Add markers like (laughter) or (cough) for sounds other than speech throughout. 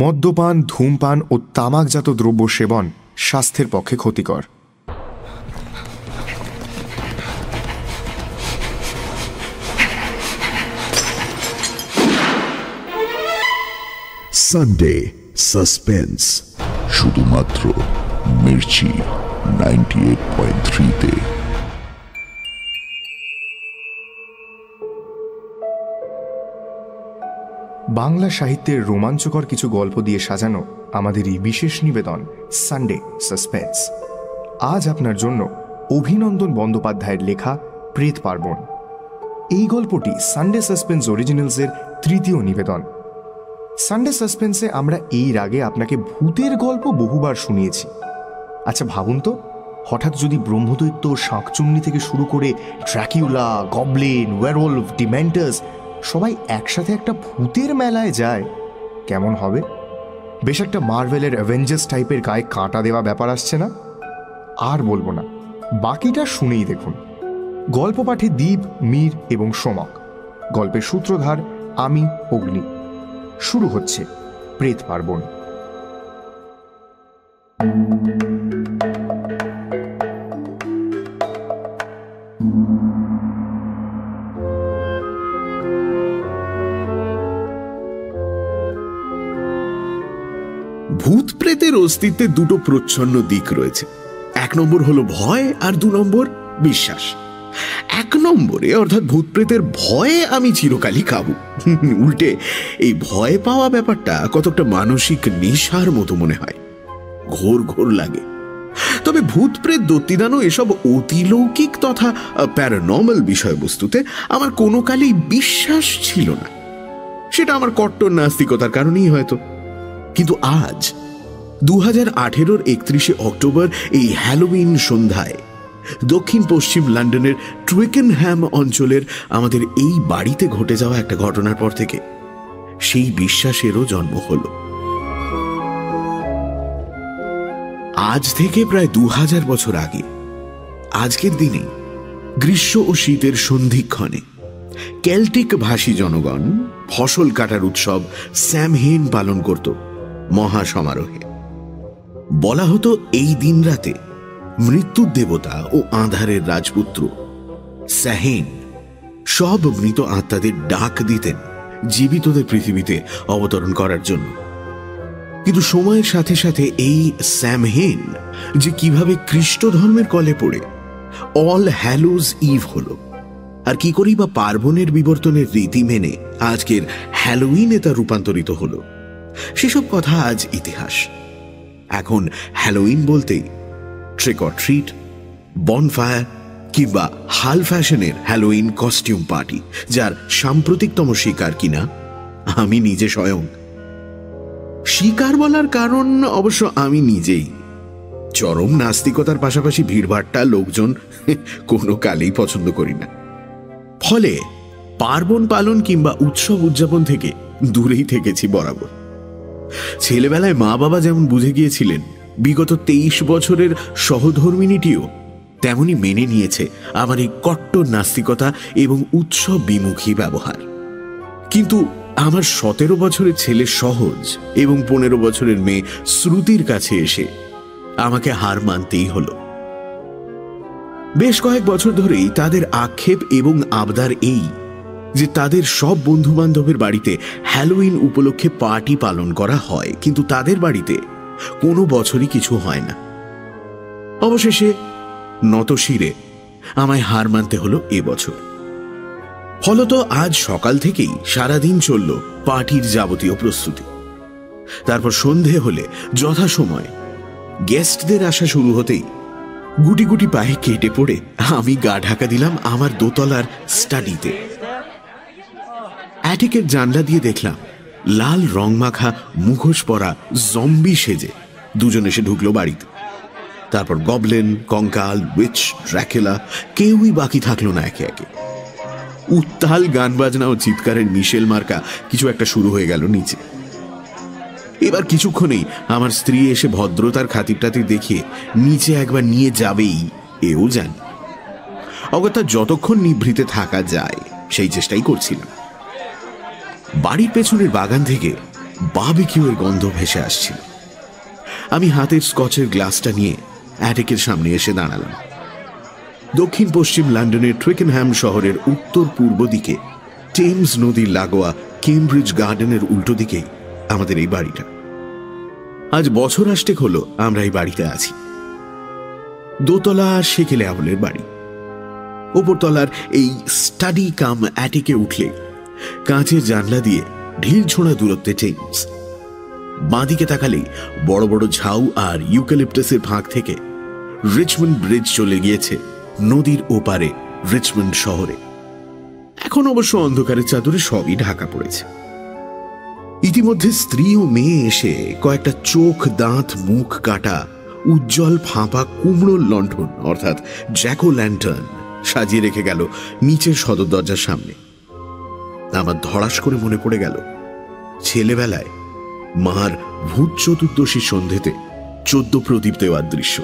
মদ্যপান, ধূমপান ও তামাকজাত দ্রব্য সেবন স্বাস্থ্যের পক্ষে ক্ষতিকর। সানডে সাসপেন্স শুধুমাত্র মির্চি নাইনটি এইট পয়েন্ট থ্রিতে বাংলা সাহিত্যের রোমাঞ্চকর কিছু গল্প দিয়ে সাজানো আমাদের এই বিশেষ নিবেদন সানডে সাসপেন্স আজ আপনার জন্য অভিনন্দন বন্দ্যোপাধ্যায়ের লেখা প্রেত পার্বণ। এই গল্পটি সানডে সাসপেন্স অরিজিনালসের তৃতীয় নিবেদন। সানডে সাসপেন্সে আমরা এর আগে আপনাকে ভূতের গল্প বহুবার শুনিয়েছি। আচ্ছা ভাবুন তো, হঠাৎ যদি ব্রহ্মদৈত্য শাঁকচুন্নি থেকে শুরু করে ট্র্যাকিউলা গবলিন ওয়ারওলভ ডিমেন্টাস সবাই একসাথে একটা ভূতের মেলায় যায়। কেমন হবে? বেশ একটা মার্ভেলের অ্যাভেঞ্জার্স টাইপের গায়ে কাঁটা দেওয়া ব্যাপার আসছে না? আর বলব না। বাকিটা শুনেই দেখুন। গল্প পাঠে দ্বীপ মীর এবং সোমক। গল্পের সূত্রধার আমি, অগ্নি। শুরু হচ্ছে প্রেত পার্বণ। ভূত প্রেতের অস্তিত্বে দুটো প্রচ্ছন্ন দিক রয়েছে। এক নম্বর হলো ভয় আর দু নম্বর বিশ্বাস। এক নম্বরে অর্থাৎ ভূত প্রেতের ভয়ে আমি চিরকালই কাবু। উল্টে, এই ভয় পাওয়া ব্যাপারটা কতটা মানসিক নেশার মতো মনে হয়। ঘোর ঘোর লাগে। তবে ভূত প্রেত দত্তিদানও এসব অতিলৌকিক তথা প্যারানর্মাল বিষয়বস্তুতে আমার কোনো কালেই বিশ্বাস ছিল না। সেটা আমার কট্টর নাস্তিকতার কারণেই হয়তো। কিন্তু আজ দু হাজার আঠেরোর একত্রিশে অক্টোবর এই হ্যালোউইন সন্ধ্যায়। দক্ষিণ পশ্চিম লন্ডনের টুইকেনহ্যাম অঞ্চলের আমাদের এই বাড়িতে ঘটে যাওয়া একটা ঘটনার পর থেকে সেই বিশ্বাসেরও জন্ম হল। আজ থেকে প্রায় দু হাজার বছর আগে, আজকের দিনে, গ্রীষ্ম ও শীতের সন্ধিক্ষণে কেল্টিক ভাষী জনগণ ফসল কাটার উৎসব স্যামহেন পালন করত মহা সমারোহে বলা হতো এই দিন রাতে মৃত্যুর দেবতা ও আধারের রাজপুত্র। স্যাহেন সব মৃত আত্মাদের ডাক দিতেন জীবিতদের পৃথিবীতে অবতরণ করার জন্য। কিন্তু সময়ের সাথে সাথে এই স্যামহেন যে কীভাবে খ্রিস্ট ধর্মের কলে পড়ে অল হ্যালোজ ইভ হল। আর কি করেই বা পার্বণের বিবর্তনের রীতি মেনে আজকের হ্যালোইনে তা রূপান্তরিত হলো। সেসব কথা আজ ইতিহাস। এখন হ্যালোইন বলতেই ট্রিক অর ট্রিট বনফায়ার কিংবা হাল ফ্যাশনের হ্যালোইন কস্টিউম পার্টি যার সাম্প্রতিকতম শিকার কিনা, আমি নিজে স্বয়ং। শিকার বলার কারণ অবশ্য আমি নিজেই। চরম নাস্তিকতার পাশাপাশি ভিড়ভাট্টা লোকজন (laughs) কোনো কালেই পছন্দ করি না। ফলে পার্বণ পালন কিংবা উৎসব উদযাপন থেকে দূরেই থেকেছি বরাবর। ছেলেবেলায় মা বাবা যেমন বুঝে গিয়েছিলেন, বিগত তেইশ বছরের সহধর্মিনীটিও তেমনি মেনে নিয়েছে আমার এই কট্টর নাস্তিকতা এবং উৎসব বিমুখী ব্যবহার। কিন্তু আমার সতেরো বছরের ছেলে সহজ এবং পনেরো বছরের মেয়ে শ্রুতির কাছে এসে আমাকে হার মানতেই হল। বেশ কয়েক বছর ধরেই তাদের আক্ষেপ এবং আবদার এই যে তাদের সব বন্ধু বান্ধবের বাড়িতে হ্যালোইন উপলক্ষে পার্টি পালন করা হয়, কিন্তু তাদের বাড়িতে কোনো বছরই কিছু হয় না। অবশেষে নতশিরে আমায় হার মানতে হলো এবছর ফলত আজ সকাল থেকেই সারাদিন চলল পার্টির যাবতীয় প্রস্তুতি। তারপর সন্ধে হলে যথাসময় গেস্টদের আসা শুরু হতেই গুটি গুটি পায়ে কেটে পড়ে আমি গা ঢাকা দিলাম আমার দোতলার স্টাডিতে। অ্যাটিকের জানলা দিয়ে দেখলাম, লাল রং মাখা মুখোশ পরা জম্বি সেজে দুজন এসে ঢুকলো বাড়িতে। তারপর গবলেন কঙ্কাল উইচ ড্র্যাকেলা কেউই বাকি থাকল না একে একে। উত্তাল গান বাজনা ও চিৎকারের মিশেল মার্কা কিছু একটা শুরু হয়ে গেল নিচে। এবার কিছুক্ষণেই আমার স্ত্রী এসে ভদ্রতার খাতির টাতির দেখিয়ে নিচে একবার নিয়ে যাবেই, এও জানি। অগত্যা যতক্ষণ নিভৃতে থাকা যায়, সেই চেষ্টাই করছিলাম। বাড়ির পেছনের বাগান থেকে বাবিকিউয়ের গন্ধ ভেসে আসছিল। আমি হাতের স্কচের গ্লাসটা নিয়ে অ্যাটেকের সামনে এসে দাঁড়ালাম। দক্ষিণ পশ্চিম লন্ডনের ট্রেকেনহ্যাম শহরের উত্তর পূর্ব দিকে টেমস নদীর লাগোয়া কেমব্রিজ গার্ডেনের উল্টো দিকেই আমাদের এই বাড়িটা। আজ বছর আষ্টেক হলো আমরা এই বাড়িতে আছি। দোতলা সেকেলে আমলের বাড়ি। ওপরতলার এই স্টাডি কাম অ্যাটিকে উঠলে কাঁচের জানলা দিয়ে ঢিল ছোঁড়া দূরত্বে টেমস বাঁদিকে তাকালেই বড় বড় ঝাউ আর ইউক্যালিপটাসের ফাঁক থেকে রিচমন্ড ব্রিজ চলে গিয়েছে নদীর ওপারে রিচমন্ড শহরে। এখন অবশ্য অন্ধকারের চাদরে সবই ঢাকা পড়েছে। ইতিমধ্যে স্ত্রী ও মেয়ে এসে কয়েকটা চোখ, দাঁত, মুখ কাটা উজ্জ্বল ফাঁপা কুমড়োর লণ্ঠন, অর্থাৎ জ্যাকো ল্যান্টার্ন সাজিয়ে রেখে গেল নিচের সদর দরজার সামনে। আমার ধড়াস করে মনে পড়ে গেল। ছেলেবেলায় মার ভূত চতুর্দশী সন্ধেতে চোদ্দ প্রদীপ দেওয়ার দৃশ্য।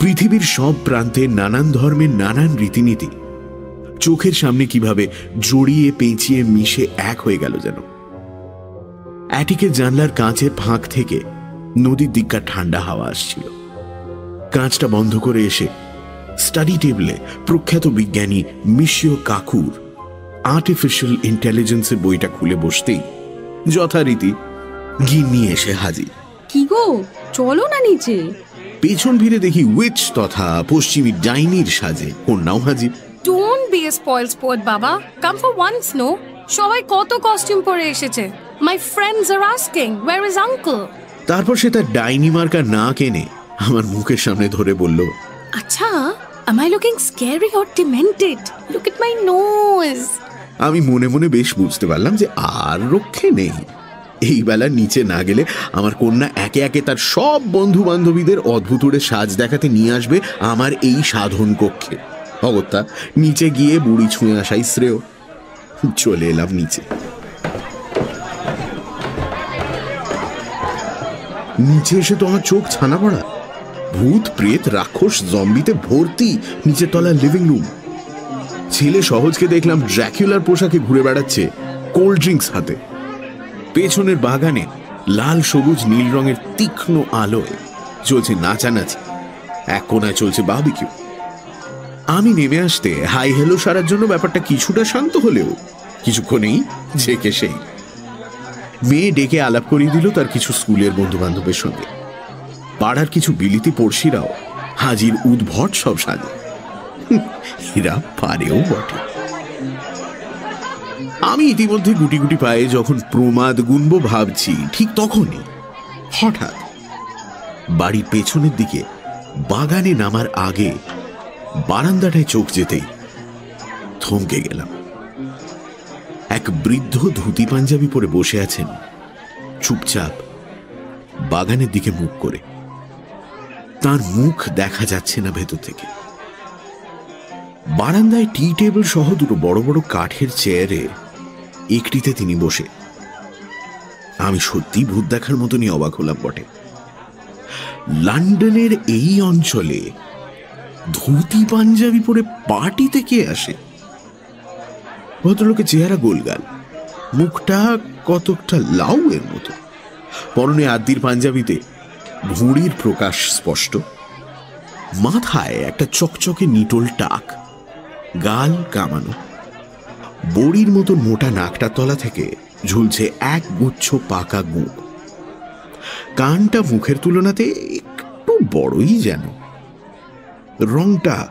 পৃথিবীর সব প্রান্তে নানান ধর্মের নানান রীতিনীতি। চোখের সামনে কীভাবে জড়িয়ে পেঁচিয়ে মিশে এক হয়ে গেল যেন। অ্যাটিকের জানলার কাঁচের ফাঁক থেকে নদীর দিককার ঠান্ডা হাওয়া আসছিল। কাঁচটা বন্ধ করে এসে স্টাডি টেবিলে প্রখ্যাত বিজ্ঞানী মিশিও কাকুর আর্টিফিশিয়াল ইন্টেলিজেন্সের বইটা খুলে বসতেই যথারীতি গিন্নি এসে হাজির। কি গো? চলো না নিচে। পেছন ভিড়ে দেখি উইচ তথা পশ্চিমী ডাইনির সাজে কন্যাও হাজির। Don't be a spoil sport বাবা। কাম ফর ওয়ান্স নো সবাই কত কস্টিউম পরে এসেছে। My friends are asking where is uncle তারপর সে তার ডাইনি মার্কা না কেনে আমার মুখের সামনে ধরে বলল আচ্ছা am I looking scary or demented? Look at my nose. আমি মনে মনে বেশ বুঝতে পারলাম যে আর রক্ষে নেই। এই বেলা নিচে না গেলে আমার কন্যা একে একে তার সব বন্ধু বান্ধবীদের অদ্ভুতুরে সাজ দেখাতে নিয়ে আসবে আমার এই সাধন কক্ষে। অগত্যা, নিচে গিয়ে বুড়ি ছুঁয়ে আসাই শ্রেয়। চলে এলাম নিচে। নিচে এসে তো আমার চোখ ছানা পড়া। ভূত, প্রেত, রাক্ষস জম্বিতে ভর্তি নিচের তলা লিভিং রুম ছেলে সহজকে দেখলাম ড্র্যাকুলার পোশাকে ঘুরে বেড়াচ্ছে কোল্ড ড্রিঙ্কস হাতে। পেছনের বাগানে লাল, সবুজ, নীল রঙের তীক্ষ্ণ আলোয় চলছে নাচানাচি। এক কোনায় চলছে বাবিকিউ আমি নেমে আসতে হাই হেলো সারার জন্য ব্যাপারটা কিছুটা শান্ত হলেও কিছুক্ষণেই ঝেঁকে সেই। মেয়ে ডেকে আলাপ করিয়ে দিল তার কিছু স্কুলের বন্ধু বান্ধবের সঙ্গে। পাড়ার কিছু বিলিতি পড়শিরাও হাজির উদ্ভট সব সাজে হুঁ, এরা পারেও বটে। আমি ইতিমধ্যে গুটি গুটি পায়ে যখন প্রমাদ গুনব ভাবছি ঠিক তখনই হঠাৎ বাড়ির পেছনের দিকে বাগানে নামার আগে বারান্দাটায় চোখ যেতেই থমকে গেলাম। এক বৃদ্ধ ধুতি পাঞ্জাবি পরে বসে আছেন চুপচাপ বাগানের দিকে মুখ করে। তার মুখ দেখা যাচ্ছে না ভেতর থেকে। বারান্দায় টি টেবিল সহ দুটো বড় বড় কাঠের চেয়ারে একটিতে তিনি বসে। আমি সত্যি ভূত দেখার মতনই অবাক হলাম বটে। লন্ডনের এই অঞ্চলে ধুতি পাঞ্জাবি পরে পার্টিতে কে আসে? ভদ্রলোকের চেহারা গোলগাল, মুখটা কতকটা লাউ এর মতো। পরনে আদ্যির পাঞ্জাবিতে ভুঁড়ির প্রকাশ স্পষ্ট। মাথায় একটা চকচকে নিটোল টাক। গাল কামানো। বড়ির মতো মোটা নাকটার তলা থেকে ঝুলছে এক গুচ্ছ পাকা গুঁড়। কানটা মুখের তুলনাতে একটু বড়ই যেন। রংটা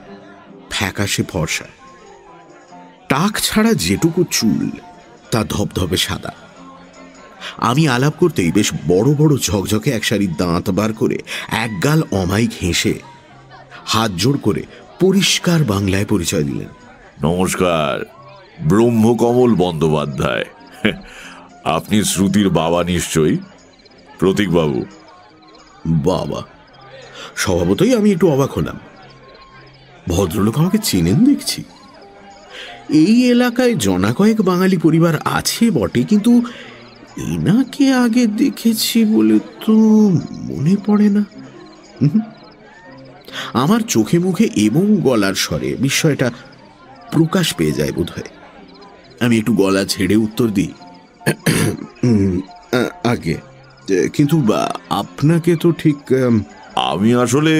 ফ্যাকাশে ফর্সা। টাক ছাড়া যেটুকু চুল, তা ধবধবে সাদা। আমি আলাপ করতেই বেশ বড় বড় ঝকঝকে এক সারি দাঁত বার করে একগাল অমাইক হেসে হাত জোড় করে পরিষ্কার বাংলায় পরিচয় দিলেন। নমস্কার ব্রহ্মকমল বন্দ্যোপাধ্যায়। আপনি শ্রুতির বাবা নিশ্চয়ই? প্রতীকবাবু। বাবা স্বভাবতই আমি একটু অবাক হলাম। ভদ্রলোক আমাকে চেনেন দেখছি। এই এলাকায় জনা কয়েক বাঙালি পরিবার আছে বটে কিন্তু এনাকে আগে দেখেছি বলে তো মনে পড়ে না। আমার চোখে মুখে এবং গলার স্বরে বিষয়টা প্রকাশ পেয়ে যায় বোধহয়। আমি একটু গলা ছেড়ে উত্তর দিই। আগে। কিন্তু আপনাকে তো ঠিক, আমি আসলে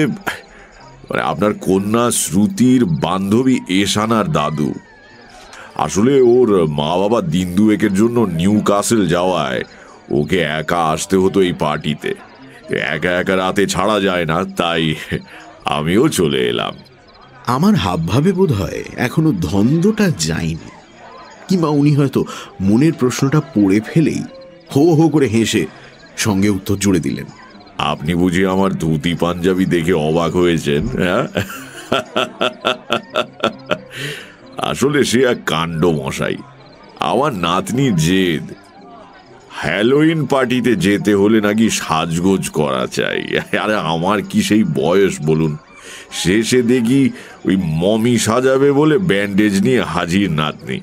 মানে আপনার কন্যা শ্রুতির বান্ধবী এশানার দাদু। আসলে ওর মা বাবা দিন দুয়েকের জন্য নিউ কাসেল যাওয়ায় ওকে একা আসতে হতো এই পার্টিতে। একা একা রাতে ছাড়া যায় না, তাই আমিও চলে এলাম। আমার হাবভাবে বোধ হয় এখনও ধন্দটা যায়নি। কিংবা উনি হয়তো মনের প্রশ্নটা পড়ে ফেলেই হো হো করে হেসে সঙ্গে উত্তর জুড়ে দিলেন। আপনি বুঝি আমার ধুতি পাঞ্জাবি দেখে অবাক হয়েছেন হ্যাঁ? আসলে সে এক কাণ্ড মশাই। আমার নাতনির জেদ। হ্যালোইন পার্টিতে যেতে হলে নাকি সাজগোজ করা চাই। আরে আমার কি সেই বয়স, বলুন? শেষে দেখি ওই মমি সাজাবে বলে ব্যান্ডেজ নিয়ে হাজির নাতনি।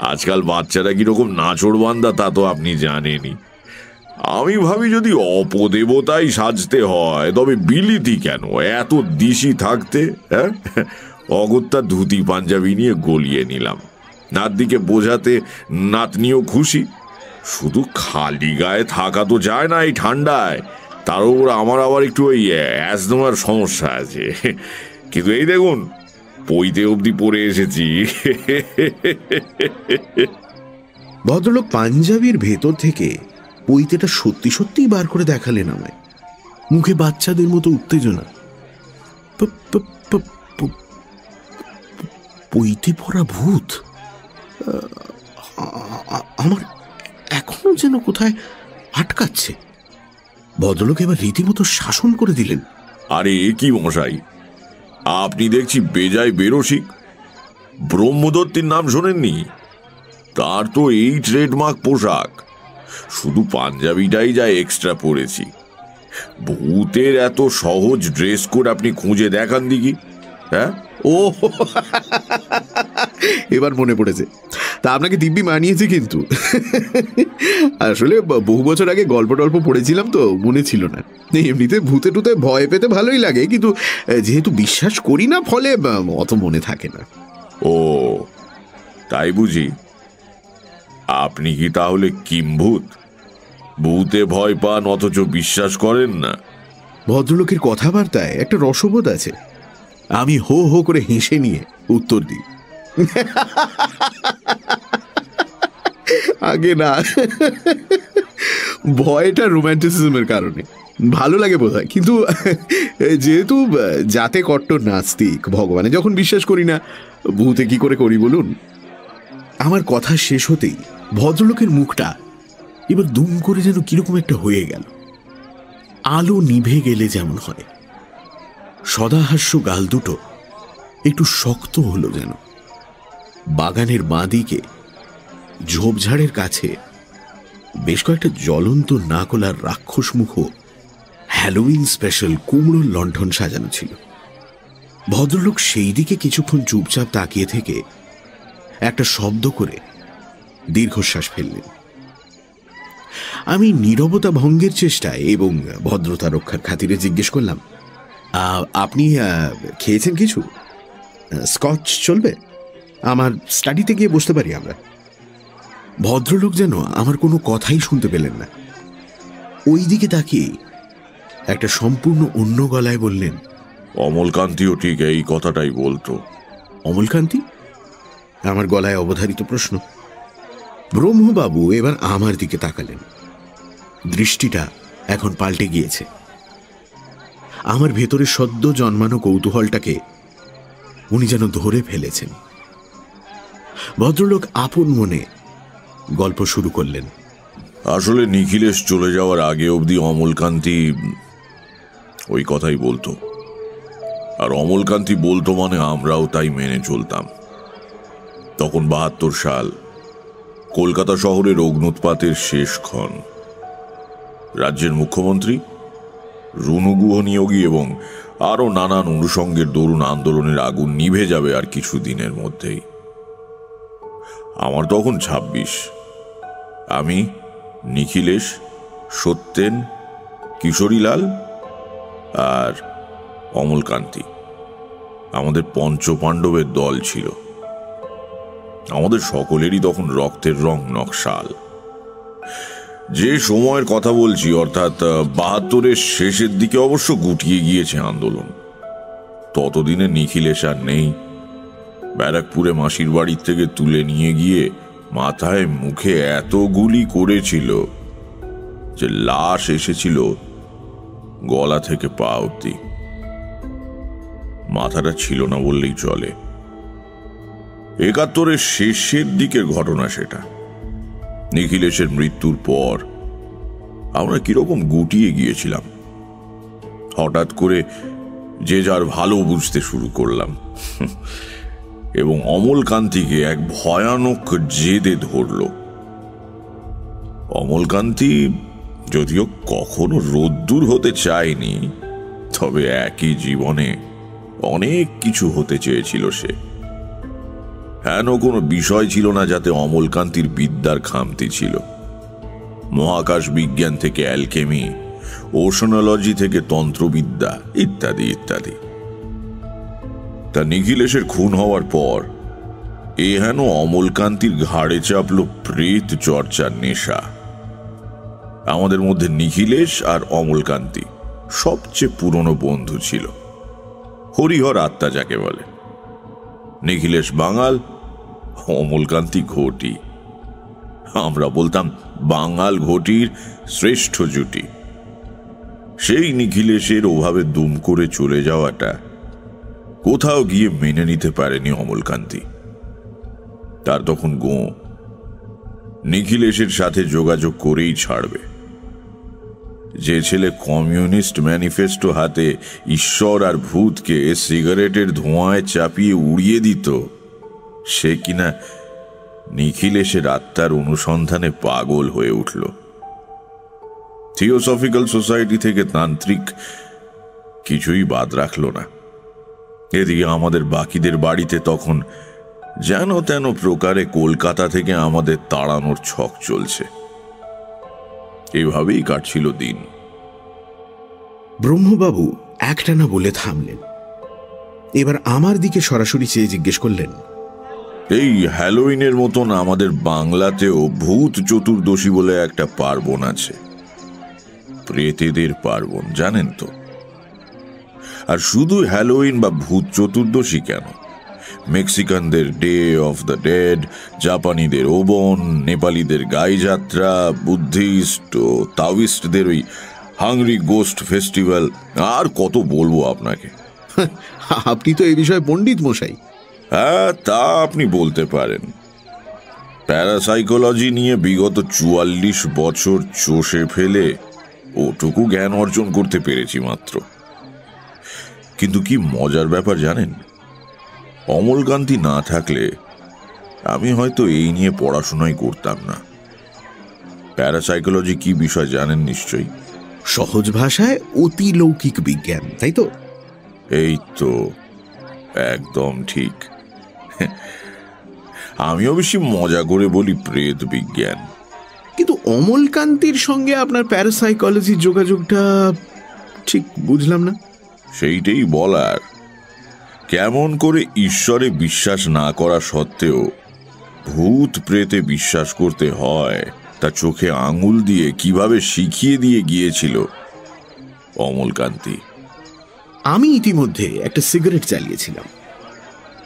আজকাল বাচ্চারা কীরকম নাচড় বান্দা তা তো আপনি জানেনই। আমি ভাবি যদি অপদেবতাই সাজতে হয়, তবে বিলিতি কেন? এত দিশি থাকতে হ্যাঁ? অগত্যা ধুতি পাঞ্জাবি নিয়ে গলিয়ে নিলাম। নাতদিকে বোঝাতে নাতনিও খুশি। শুধু খালি গায়ে থাকা তো যায় না এই ঠান্ডায়। তার উপর আমার আবার একটু ওই অ্যাজমার সমস্যা আছে। কিন্তু এই দেখুন, পইতে অবধি পরে এসেছি। ভদ্রলোক পাঞ্জাবির ভেতর থেকে পইতেটা সত্যি সত্যিই বার করে দেখালেন আমায়। মুখে বাচ্চাদের মতো উত্তেজনা। প- প- প- প- পড়া ভূত? আমার এখনও যেন কোথায় আটকাচ্ছে। ভদ্রলোক এবার রীতিমতো শাসন করে দিলেন। আরে এ কি মশাই? আপনি দেখছি বেজায় বেরসিক। ব্রহ্মদত্তের নাম শোনেননি? তার তো এই ট্রেডমার্ক পোশাক। শুধু পাঞ্জাবিটাই যা এক্সট্রা পরেছি। ভূতের এত সহজ ড্রেস কোড আপনি খুঁজে দেখান দিকি হ্যাঁ? ও, (laughs) এবার মনে পড়েছে। তা আপনাকে দিব্যি মানিয়েছে কিন্তু। আসলে বহু বছর আগে গল্প টল্প পড়েছিলাম তো মনে ছিল না। এমনিতে ভূতে টুতে ভয় পেতে ভালোই লাগে কিন্তু যেহেতু বিশ্বাস করি না ফলে অত মনে থাকে না। ও তাই বুঝি। আপনি কি তাহলে কিম্ভূত ভূতে ভয় পান অথচ বিশ্বাস করেন না। ভদ্রলোকের কথাবার্তায় একটা রসবোধ আছে। আমি হো হো করে হেসে নিয়ে উত্তর দিই। আগে না। ভয়টা রোম্যান্টিসিজমের কারণে। ভালো লাগে বোধ কিন্তু যেহেতু যাতে কট্টর নাস্তিক ভগবানে, যখন বিশ্বাস করি না, ভূতে কি করে করি বলুন? আমার কথা শেষ হতেই ভদ্রলোকের মুখটা এবার দুম করে যেন কীরকম একটা হয়ে গেল। আলো নিভে গেলে যেমন হয়। সদাহাস্য গাল দুটো একটু শক্ত হলো যেন। বাগানের বাঁদিকে, ঝোপঝাড়ের কাছে বেশ কয়েকটা জ্বলন্ত নাকলার রাক্ষস মুখ হ্যালোউইন স্পেশাল কুমড়োর লণ্ঠন সাজানো ছিল। ভদ্রলোক সেই দিকে কিছুক্ষণ চুপচাপ তাকিয়ে থেকে একটা শব্দ করে দীর্ঘশ্বাস ফেললেন। আমি নীরবতা ভঙ্গের চেষ্টায় এবং ভদ্রতা রক্ষার খাতিরে জিজ্ঞেস করলাম আপনি খেয়েছেন কিছু? স্কচ চলবে? আমার স্টাডিতে গিয়ে বসতে পারি আমরা। ভদ্রলোক যেন আমার কোনো কথাই শুনতে পেলেন না। ওই দিকে তাকিয়ে একটা সম্পূর্ণ অন্য গলায় বললেন অমলকান্তিও ঠিক এই কথাটাই বলতো। অমলকান্তি? আমার গলায় অবধারিত প্রশ্ন। ব্রহ্মবাবু এবার আমার দিকে তাকালেন। দৃষ্টিটা এখন পাল্টে গিয়েছে। আমার ভেতরে সদ্য জন্মানো কৌতূহলটাকে উনি যেন ধরে ফেলেছেন। ভদ্রলোক আপন মনে গল্প শুরু করলেন। আসলে নিখিলেশ চলে যাওয়ার আগে অবধি অমলকান্তি ওই কথাই বলতো। আর অমলকান্তি বলতো মানে আমরাও তাই মেনে চলতাম। তখন বাহাত্তর সাল, কলকাতা শহরের অগ্নুৎপাতের শেষ ক্ষণ। রাজ্যের মুখ্যমন্ত্রী রুনুগুহ নিয়োগী এবং আরও নানান অনুষঙ্গের দরুন আন্দোলনের আগুন নিভে যাবে আর কিছু দিনের মধ্যেই। আমার তখন ছাব্বিশ। আমি নিখিলেশ, সত্যেন, কিশোরীলাল আর অমলকান্তি। আমাদের পঞ্চ পাণ্ডবের দল ছিল। আমাদের সকলেরই তখন রক্তের রং নকশাল। যে সময়ের কথা বলছি, অর্থাৎ বাহাত্তরের শেষের দিকে অবশ্য গুটিয়ে গিয়েছে আন্দোলন। ততদিনে নিখিলেশ আর নেই। ব্যারাকপুরে মাসির বাড়ির থেকে তুলে নিয়ে গিয়ে মাথায় মুখে এত গুলি করেছিল যে লাশ এসেছিল গলা থেকে পা অব্দি মাথাটা ছিল না বললেই চলে। একাত্তরের শেষের দিকের ঘটনা সেটা। নিখিলেশের মৃত্যুর পর আমরা কীরকম গুটিয়ে গিয়েছিলাম। হঠাৎ করে যে যার ভালো বুঝতে শুরু করলাম। এবং অমলকান্তিকে এক ভয়ানক জেদে ধরল। অমলকান্তি যদিও কখনো রোদ্দুর হতে চায়নি, তবে একই জীবনে অনেক কিছু হতে চেয়েছিল সে। হেন কোনো বিষয় ছিল না যাতে অমলকান্তির বিদ্যার খামতি ছিল। মহাকাশ বিজ্ঞান থেকে অ্যালকেমি, ওশনোলজি থেকে তন্ত্রবিদ্যা, ইত্যাদি ইত্যাদি। তা নিখিলেশের খুন হওয়ার পর, এ হেন অমলকান্তির ঘাড়ে চাপল প্রেত চর্চার নেশা। আমাদের মধ্যে নিখিলেশ আর অমলকান্তি সবচেয়ে পুরনো বন্ধু ছিল। হরিহর আত্মা যাকে বলে। নিখিলেশ বাঙাল, অমলকান্তি ঘটি। আমরা বলতাম বাঙাল ঘটির শ্রেষ্ঠ জুটি। সেই নিখিলেশের ওভাবে দুম করে চলে যাওয়াটা কোথাও গিয়ে মেনে নিতে পারেনি অমলকান্তি। তার তখন গো নিখিলেশের সাথে যোগাযোগ করেই ছাড়বে। যে ছেলে কমিউনিস্ট ম্যানিফেস্টো হাতে ঈশ্বর আর ভূতকে সিগারেটের ধোঁয়ায় চাপিয়ে উড়িয়ে দিত, সে কিনা নিখিলেশের আত্মার অনুসন্ধানে পাগল হয়ে উঠল। থিওসফিক্যাল সোসাইটি থেকে তান্ত্রিক কিছুই বাদ রাখল না। এদিকে আমাদের বাকিদের বাড়িতে তখন যেন তেন প্রকারে কলকাতা থেকে আমাদের তাড়ানোর ছক চলছে। এভাবেই কাটছিল দিন। ব্রহ্মবাবু একটানা বলে থামলেন। এবার আমার দিকে সরাসরি চেয়ে জিজ্ঞেস করলেন এই হ্যালোইনের মতন আমাদের বাংলাতেও ভূত চতুর্দশী বলে একটা পার্বণ আছে। প্রেতেদের পার্বণ জানেন তো? আর শুধু হ্যালোইন বা ভূত চতুর্দশী কেন? মেক্সিকানদের ডে অফ দ্য ডেড জাপানিদের ওবন নেপালিদের গাই যাত্রা বুদ্ধিস্ট ও তাওয়িস্টদের ওই হাংরি গোস্ট ফেস্টিভ্যাল আর কত বলব আপনাকে? (laughs) আপনি তো এই বিষয়ে পণ্ডিত মশাই। হ্যাঁ তা আপনি বলতে পারেন। প্যারাসাইকোলজি নিয়ে বিগত চুয়াল্লিশ বছর চষে ফেলে ওটুকু জ্ঞান অর্জন করতে পেরেছি মাত্র। কিন্তু কি মজার ব্যাপার জানেন? অমলকান্তি না থাকলে আমি হয়তো এই নিয়ে পড়াশোনাই করতাম না। প্যারাসাইকোলজি কি বিষয় জানেন নিশ্চয়ই? সহজ ভাষায় অতি লৌকিক বিজ্ঞান তাই তো? এই তো একদম ঠিক। আমিও বেশি মজা করে বলি প্রেত বিজ্ঞান। কিন্তু অমলকান্তির সঙ্গে আপনার প্যারাসাইকোলজির যোগাযোগটা ঠিক বুঝলাম না। সেইটাই বলার। কেমন করে ঈশ্বরে বিশ্বাস না করা সত্ত্বেও ভূত প্রেতে বিশ্বাস করতে হয়, তা চোখে আঙুল দিয়ে কীভাবে শিখিয়ে দিয়ে গিয়েছিল? অমলকান্তি। আমি ইতিমধ্যে একটা সিগারেট চালিয়েছিলাম।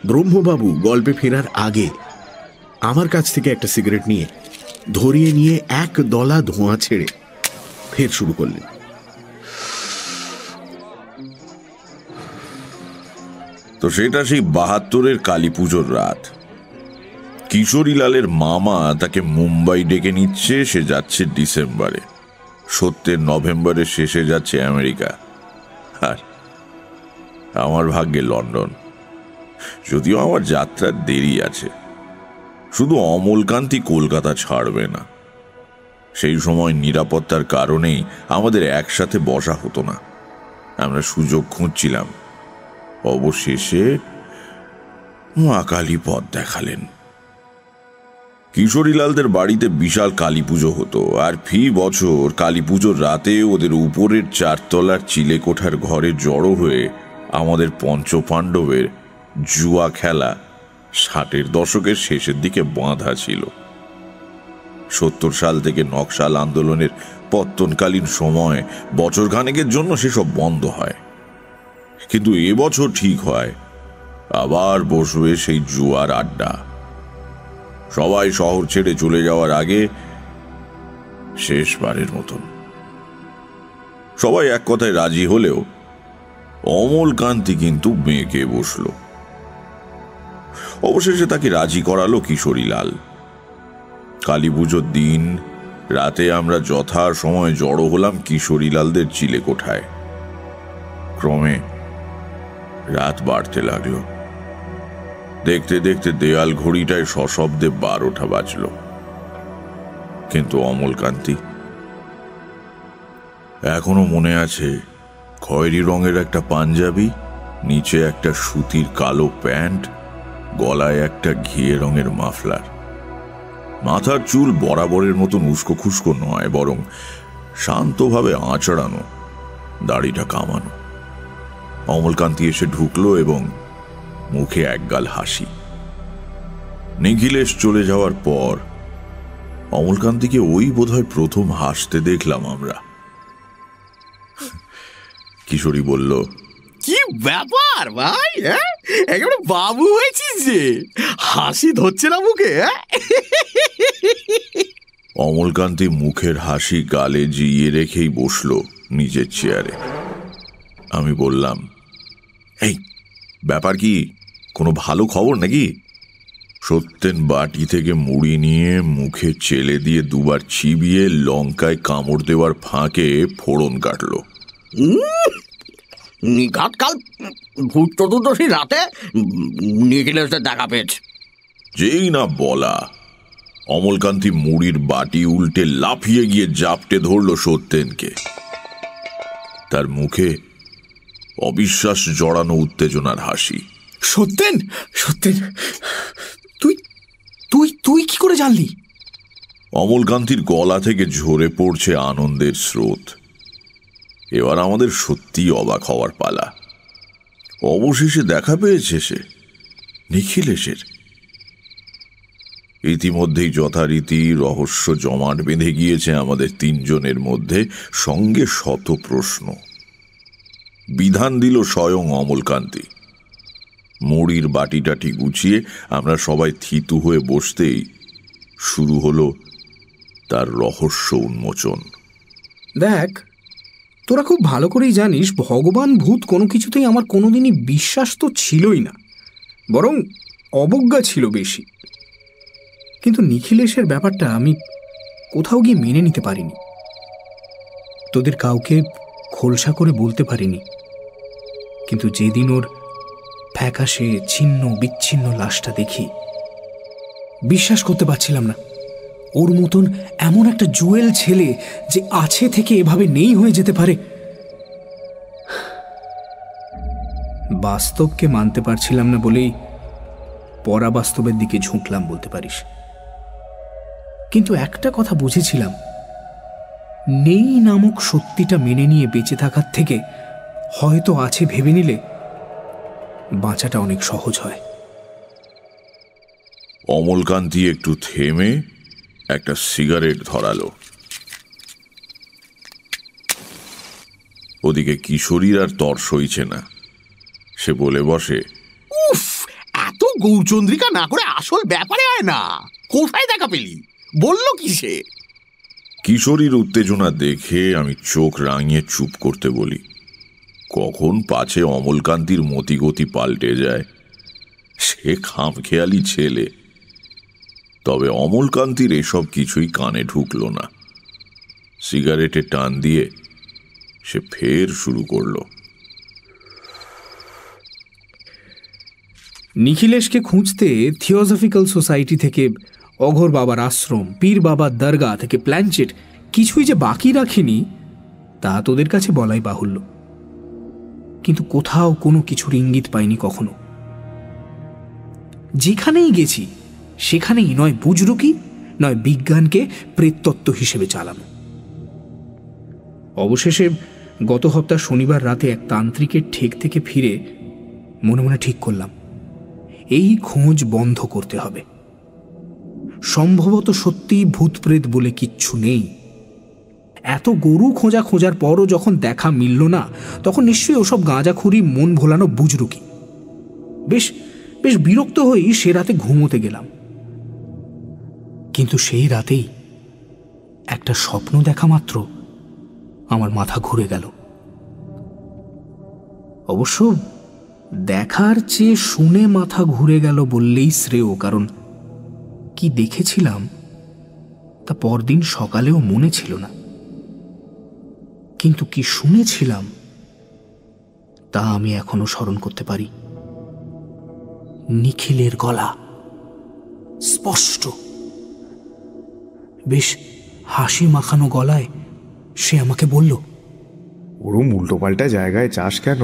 ব্রহ্মবাবু গল্পে ফেরার আগে আমার কাছ থেকে একটা সিগারেট নিয়ে ধরিয়ে নিয়ে এক দলা ধোঁয়া ছেড়ে ফের শুরু করলেন। তো সেটা সেই বাহাত্তরের কালী পুজোর রাত। কিশোরীলালের মামা তাকে মুম্বাই ডেকে নিচ্ছে, সে যাচ্ছে ডিসেম্বরে। সত্যের নভেম্বরের শেষে যাচ্ছে আমেরিকা। আর আমার ভাগ্যে লন্ডন। যদিও আমার যাত্রার দেরি আছে। শুধু অমলকান্তি কলকাতা ছাড়বে না। সেই সময় নিরাপত্তার কারণেই আমাদের একসাথে বসা হতো না। আমরা সুযোগ খুঁজছিলাম। অবশেষে মহাকালী পথ দেখালেন। কিশোরীলালদের বাড়িতে বিশাল কালী পুজো হতো, আর ফি বছর কালী পুজোর রাতে ওদের উপরের চারতলার চিলেকোঠার ঘরে জড়ো হয়ে আমাদের পঞ্চপাণ্ডবের জুয়া খেলা ষাটের দশকের শেষের দিকে বাঁধা ছিল। সত্তর সাল থেকে নকশাল আন্দোলনের পত্তনকালীন সময় বছর খানেকের জন্য সেসব বন্ধ হয়। কিন্তু এবছর ঠিক হয়। আবার বসবে সেই জুয়ার আড্ডা। সবাই শহর ছেড়ে চলে যাওয়ার আগে শেষবারের মতন। সবাই এক কথায় রাজি হলেও অমল কান্তি কিন্তু মেয়েকে বসল। অবশেষে তাকে রাজি করালো কিশোরীলাল। কালী পুজোর দিন রাতে আমরা যথা সময় জড়ো হলাম কিশোরীলালদের চিলে কোঠায় ক্রমে রাত বাড়তে লাগল। দেখতে দেখতে দেয়াল ঘড়িটায় সশব্দে বারোটা বাজল। কিন্তু অমলকান্তি এখনও মনে আছে খয়েরি রঙের একটা পাঞ্জাবি, নিচে একটা সুতির কালো প্যান্ট, গলায় একটা ঘিয়ে রঙের মাফলার। মাথার চুল বরাবরের মতন উস্কো খুস্কো নয়, বরং শান্তভাবে আঁচড়ানো, দাড়িটা কামানো। অমলকান্তি এসে ঢুকলো এবং মুখে একগাল হাসি। নিখিলেশ চলে যাওয়ার পর অমলকান্তিকে ওই বোধহয় প্রথম হাসতে দেখলাম আমরা। কিশোরী বলল কি ব্যাপার ভাই হ্যাঁ? একেবারে বাবু হয়েছিস যে। হাসি ধরছে না মুখে হ্যাঁ? অমলকান্তি মুখের হাসি গালে জিয়ে রেখেই বসল নিজের চেয়ারে। আমি বললাম এই ব্যাপার কি? কোনো ভালো খবর নাকি? সত্যেন বাটি থেকে মুড়ি নিয়ে মুখে চেলে দিয়ে দুবার চিবিয়ে লঙ্কায় কামড় দেওয়ার ফাঁকে ফোড়ন কাটলো। নিঘাত কাল ভূত চতুর্দশী রাতে নিখিলেশদের দেখা পেয়েছে। যেই না বলা অমলকান্তি মুড়ির বাটি উল্টে লাফিয়ে গিয়ে জাপটে ধরল সত্যেনকে। তার মুখে অবিশ্বাস জড়ানো উত্তেজনার হাসি। সত্যেন সত্যেন তুই তুই তুই কি করে জানলি? অমলকান্তির গলা থেকে ঝরে পড়ছে আনন্দের স্রোত। এবার আমাদের সত্যি অবাক হওয়ার পালা। অবশেষে দেখা পেয়েছে সে নিখিলেশের। ইতিমধ্যেই যথারীতি রহস্য জমাট বেঁধে গিয়েছে আমাদের তিনজনের মধ্যে সঙ্গে শত প্রশ্ন। বিধান দিল স্বয়ং অমলকান্তি। মুড়ির বাটিটাটি গুছিয়ে আমরা সবাই থিতু হয়ে বসতেই শুরু হলো তার রহস্য উন্মোচন। দেখ, তোরা খুব ভালো করেই জানিস, ভগবান ভূত কোনো কিছুতেই আমার কোনোদিনই বিশ্বাস তো ছিলই না, বরং অবজ্ঞা ছিল বেশি। কিন্তু নিখিলেশের ব্যাপারটা আমি কোথাও গিয়ে মেনে নিতে পারিনি। তোদের কাউকে খোলসা করে বলতে পারিনি। কিন্তু যেদিন ওর ফ্যাকাশে ছিন্ন বিচ্ছিন্ন লাশটা দেখি, বিশ্বাস করতে পারছিলাম না। ওর মতন এমন একটা জুয়েল ছেলে যে আছে থেকে এভাবে নেই হয়ে যেতে পারে। বাস্তবকে মানতে পারছিলাম না বলেই পরাবাস্তবের দিকে ঝুঁকলাম বলতে পারিস। কিন্তু একটা কথা বুঝেছিলাম, নেই নামক সত্যিটা মেনে নিয়ে বেঁচে থাকার থেকে হয়তো আছে ভেবে নিলে বাঁচাটা অনেক সহজ হয়। অমলকান্তি একটু থেমে একটা সিগারেট ধরালো। ওদিকে কিশোরীর আর তর সইছে না। সে বলে বসে উফ এত গৌচন্দ্রিকা না করে আসল ব্যাপারে আয় না। কোথায় দেখা পেলি? বলল কি সে কিশোরীর উত্তেজনা দেখে আমি চোখ রাঙিয়ে চুপ করতে বলি। কখন পাছে অমলকান্তির মতিগতি পাল্টে যায়? সে খামখেয়ালি ছেলে। তবে অমলকান্তির এসব কিছুই কানে ঢুকলো না। সিগারেটে টান দিয়ে সে ফের শুরু করল। নিখিলেশকে খুঁজতে থিওসফিক্যাল সোসাইটি থেকে অঘোর বাবার আশ্রম, পীর বাবার দরগা থেকে প্ল্যানচেট কিছুই যে বাকি রাখিনি, তা তোদের কাছে বলাই বাহুল্য। কিন্তু কোথাও কোনো কিছুর ইঙ্গিত পাইনি কখনো। যেখানেই গেছি, সেখানেই নয় বুজরুকি, নয় বিজ্ঞানকে প্রেততত্ত্ব হিসেবে চালানো। অবশেষে গত সপ্তাহ শনিবার রাতে এক তান্ত্রিকের ঠেক থেকে ফিরে মনে মনে ঠিক করলাম, এই খোঁজ বন্ধ করতে হবে। সম্ভবত সত্যি ভূতপ্রেত বলে কিচ্ছু নেই। এত গরু খোঁজা খোঁজার পরও যখন দেখা মিলল না, তখন নিশ্চয়ই ওসব গাঁজাখুরি, মন ভোলানো বুজরুকি। বেশ বেশ বিরক্ত হয়েই সে রাতে ঘুমোতে গেলাম। কিন্তু সেই রাতেই একটা স্বপ্ন দেখা মাত্র আমার মাথা ঘুরে গেল। অবশ্য দেখার চেয়ে শুনে মাথা ঘুরে গেল বললেই শ্রেয়, কারণ কি দেখেছিলাম তা পরদিন সকালেও মনে ছিল না। কিন্তু কি শুনেছিলাম? তা আমি এখনও স্মরণ করতে পারি। নিখিলের গলা স্পষ্ট। বেশ হাসি মাখানো গলায় সে আমাকে বলল ওরম উল্টোপাল্টা জায়গায় চাষ কেন?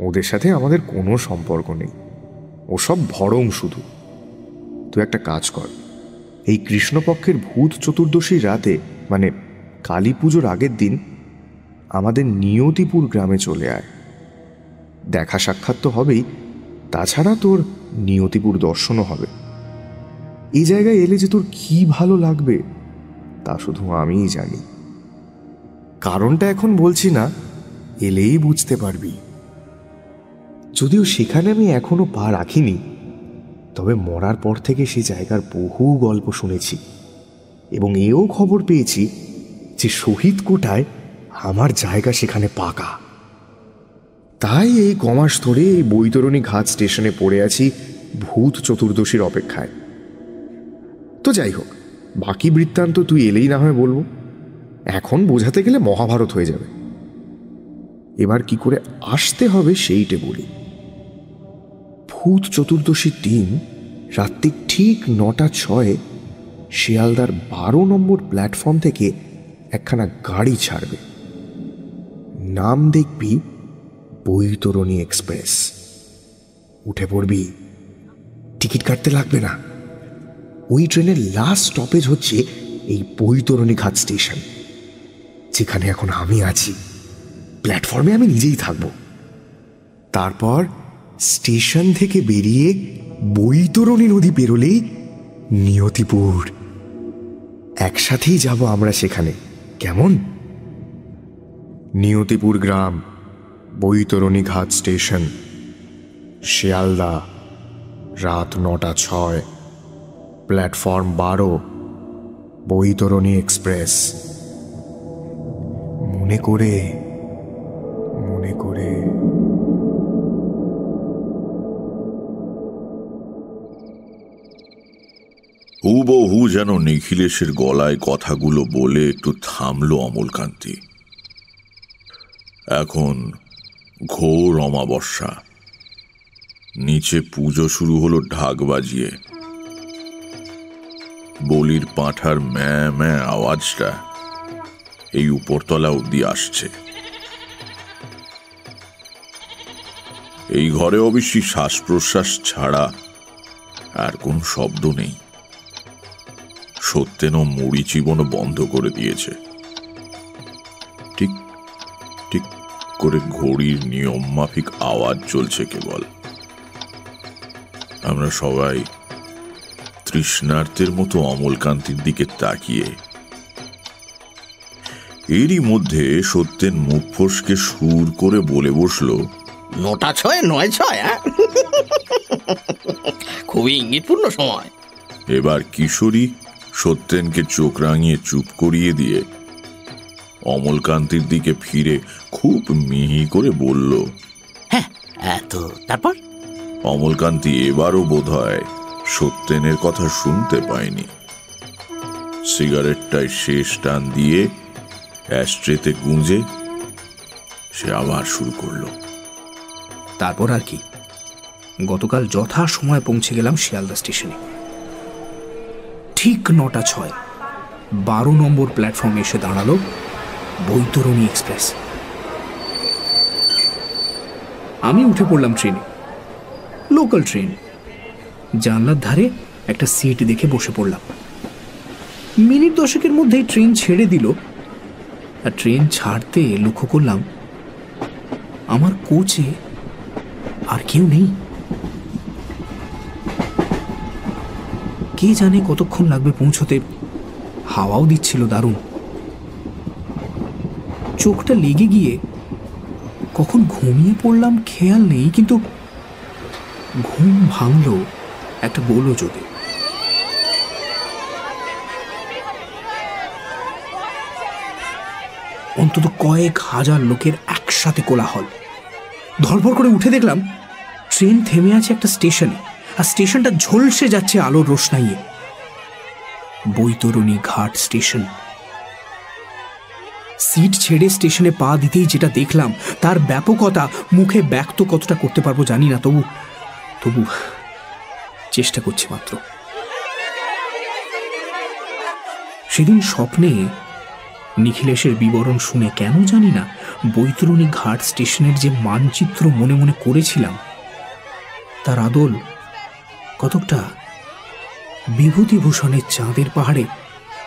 ওদের সাথে আমাদের কোনো সম্পর্ক নেই। ওসব ভরং শুধু। তুই একটা কাজ কর। এই কৃষ্ণপক্ষের ভূত চতুর্দশী রাতে মানে কালী পুজোর আগের দিন আমাদের নিয়তিপুর গ্রামে চলে আয়। দেখা সাক্ষাৎ তো হবেই, তাছাড়া তোর নিয়তিপুর দর্শনও হবে। এই জায়গায় এলে যে তোর কি ভালো লাগবে, তা শুধু আমিই জানি। কারণটা এখন বলছি না, এলেই বুঝতে পারবি। যদিও সেখানে আমি এখনও পা রাখিনি, তবে মরার পর থেকে সে জায়গার বহু গল্প শুনেছি, এবং এও খবর পেয়েছি যে শহীদ কোটায় আমার জায়গা সেখানে পাকা। তাই এই কমাস ধরে এই বৈতরণী ঘাট স্টেশনে পড়ে আছি ভূত চতুর্দশীর অপেক্ষায়। তো যাই হোক, বাকি বৃত্তান্ত তুই এলেই না হয় বলব। এখন বোঝাতে গেলে মহাভারত হয়ে যাবে। এবার কি করে আসতে হবে সেইটে বলি। ভূত চতুর্দশীর দিন, রাত্রি ঠিক নটা ছয়ে, শিয়ালদার বারো নম্বর প্ল্যাটফর্ম থেকে একখানা গাড়ি ছাড়বে। নাম দেখবি বৈতরণী এক্সপ্রেস। উঠে পড়বি। টিকিট কাটতে লাগবে না। ওই ট্রেনের লাস্ট স্টপেজ হচ্ছে এই বৈতরণী ঘাট স্টেশন, যেখানে এখন আমি আছি। প্ল্যাটফর্মে আমি নিজেই থাকব। তারপর স্টেশন থেকে বেরিয়ে বৈতরণী নদী পেরোলেই নিয়তিপুর। একসাথেই যাব আমরা সেখানে। কেমন? নিয়তিপুর গ্রাম, বৈতরণী ঘাট স্টেশন, শিয়ালদা, রাত নটা ছয়, প্ল্যাটফর্ম বারো, বৈতরণী এক্সপ্রেস। মনে করে মনে করে। হুবহু যেন নিখিলেশের গলায় কথাগুলো বলে একটু থামলো অমলকান্তি। এখন ঘোর অমাবস্যা। নিচে পুজো শুরু হলো ঢাক বাজিয়ে। বলির পাঁঠার ম্যা ম্যা আওয়াজটা এই উপরতলা অব্দি আসছে। এই ঘরে অবশ্যই শ্বাস প্রশ্বাস ছাড়া আর কোন শব্দ নেই। সত্যেন মুড়ি জীবন বন্ধ করে দিয়েছে। করে ঘড়ির নিয়ম মাফিক আওয়াজ চলছে কেবল। আমরা সবাই তৃষ্ণার্তের মতো অমলকান্তির দিকে তাকিয়ে। এরই মধ্যে সত্যেন মুখ ফসকে সুর করে বলে বসল নটা ছয় নয় ছয় হ্যাঁ? খুবই ইঙ্গিতপূর্ণ সময়। এবার কিশোরী সত্যেনকে চোখ রাঙিয়ে চুপ করিয়ে দিয়ে অমলকান্তির দিকে ফিরে খুব মিহি করে বলল হ্যাঁ এত তারপর? অমলকান্তি এবারও বোধ হয় সত্যেনের কথা শুনতে পায়নি। সিগারেটটায় শেষ টান দিয়ে অ্যাস্ট্রেতে গুঁজে সে আবার শুরু করল। তারপর আর কি? গতকাল যথা সময় পৌঁছে গেলাম শিয়ালদা স্টেশনে। ঠিক নটা ছয় বারো নম্বর প্ল্যাটফর্মে এসে দাঁড়াল বৈতরণী এক্সপ্রেস। আমি উঠে পড়লাম ট্রেনে। Local train. জানলার ধারে একটা সিট দেখে বসে পড়লাম। মিনিট দশকের মধ্যেই ট্রেন ছেড়ে দিল। আর ট্রেন ছাড়তে লক্ষ্য করলাম, আমার কোচে আর কেউ নেই। কে জানে কতক্ষণ লাগবে পৌঁছতে। হাওয়াও দিচ্ছিল দারুণ। চোখটা লেগে গিয়ে কখন ঘুমিয়ে পড়লাম খেয়াল নেই, কিন্তু ঘুম ভাঙল একটা গোলযোগে। অন্তত কয়েক হাজার লোকের একসাথে কোলাহল। ধরপড় করে উঠে দেখলাম ট্রেন থেমে আছে একটা স্টেশনে, আর স্টেশনটা ঝলসে যাচ্ছে আলোর রোশনাইয়ে। বৈতরণী ঘাট স্টেশন। সিট ছেড়ে স্টেশনে পা দিতেই যেটা দেখলাম, তার ব্যাপকতা মুখে ব্যক্ত কতটা করতে পারব জানি না, তবু তবু চেষ্টা করছি মাত্র। সেদিন স্বপ্নে নিখিলেশের বিবরণ শুনে কেন জানি না বৈতরণী ঘাট স্টেশনের যে মানচিত্র মনে মনে করেছিলাম, তার আদল কতকটা বিভূতিভূষণের চাঁদের পাহাড়ে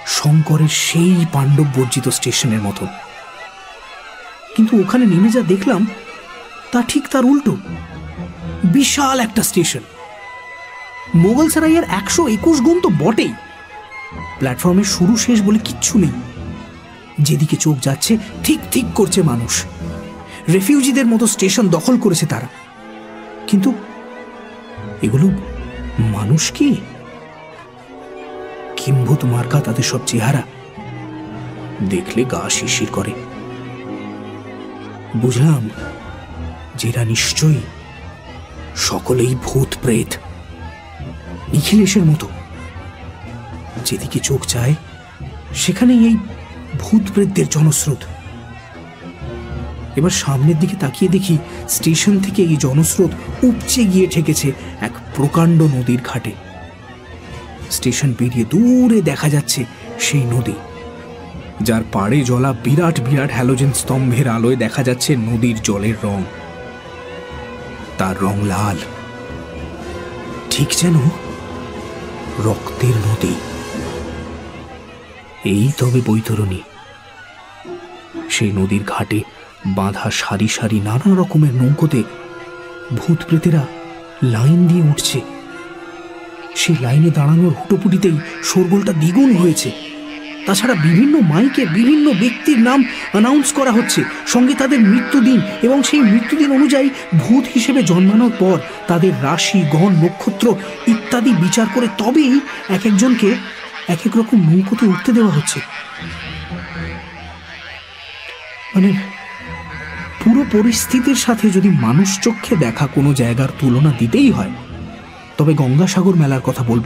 শঙ্করের সেই পাণ্ডব বর্জিত স্টেশনের মতো। কিন্তু ওখানে নেমে যা দেখলাম, তা ঠিক তার উল্টো। বিশাল একটা স্টেশন। মোগল সারাইয়ের একশো একুশ গুণ তো বটেই। প্ল্যাটফর্মের শুরু শেষ বলে কিচ্ছু নেই। যেদিকে চোখ যাচ্ছে, ঠিক ঠিক করছে মানুষ। রেফিউজিদের মতো স্টেশন দখল করেছে তারা। কিন্তু এগুলো মানুষ কি? কিম্ভূত মার্কা তাদের সব চেহারা। দেখলে গা শিশির করে। বুঝলাম যেরা নিশ্চয়ই সকলেই ভূত প্রেত। নিখিলেশের মতো। যেদিকে চোখ যায়, সেখানেই এই ভূত প্রেতদের জনস্রোত। এবার সামনের দিকে তাকিয়ে দেখি স্টেশন থেকে এই জনস্রোত উপচে গিয়ে ঠেকেছে এক প্রকাণ্ড নদীর ঘাটে। স্টেশন পেরিয়ে দূরে দেখা যাচ্ছে সেই নদী। যার পাড়ে জলা বিরাট বিরাট হ্যালোজেন স্তম্ভের আলোয় দেখা যাচ্ছে নদীর জলের রং। তার রং লাল। ঠিক যেন রক্তের নদী। এই তবে বৈতরণী। সেই নদীর ঘাটে বাঁধা সারি সারি নানা রকমের নৌকোতে ভূত প্রেতেরা লাইন দিয়ে উঠছে। সেই লাইনে দাঁড়ানোর হুটোপুটিতেই শোরগোলটা দ্বিগুণ হয়েছে। তাছাড়া বিভিন্ন মাইকে বিভিন্ন ব্যক্তির নাম অ্যানাউন্স করা হচ্ছে। সঙ্গে তাদের মৃত্যুদিন এবং সেই মৃত্যুদিন অনুযায়ী ভূত হিসেবে জন্মানোর পর তাদের রাশি গণ নক্ষত্র ইত্যাদি বিচার করে তবেই এক একজনকে এক এক রকম নৌকোতে উঠতে দেওয়া হচ্ছে। মানে পুরো পরিস্থিতির সাথে যদি মানুষ চক্ষে দেখা কোনো জায়গার তুলনা দিতেই হয় তবে গঙ্গাসাগর মেলার কথা বলব।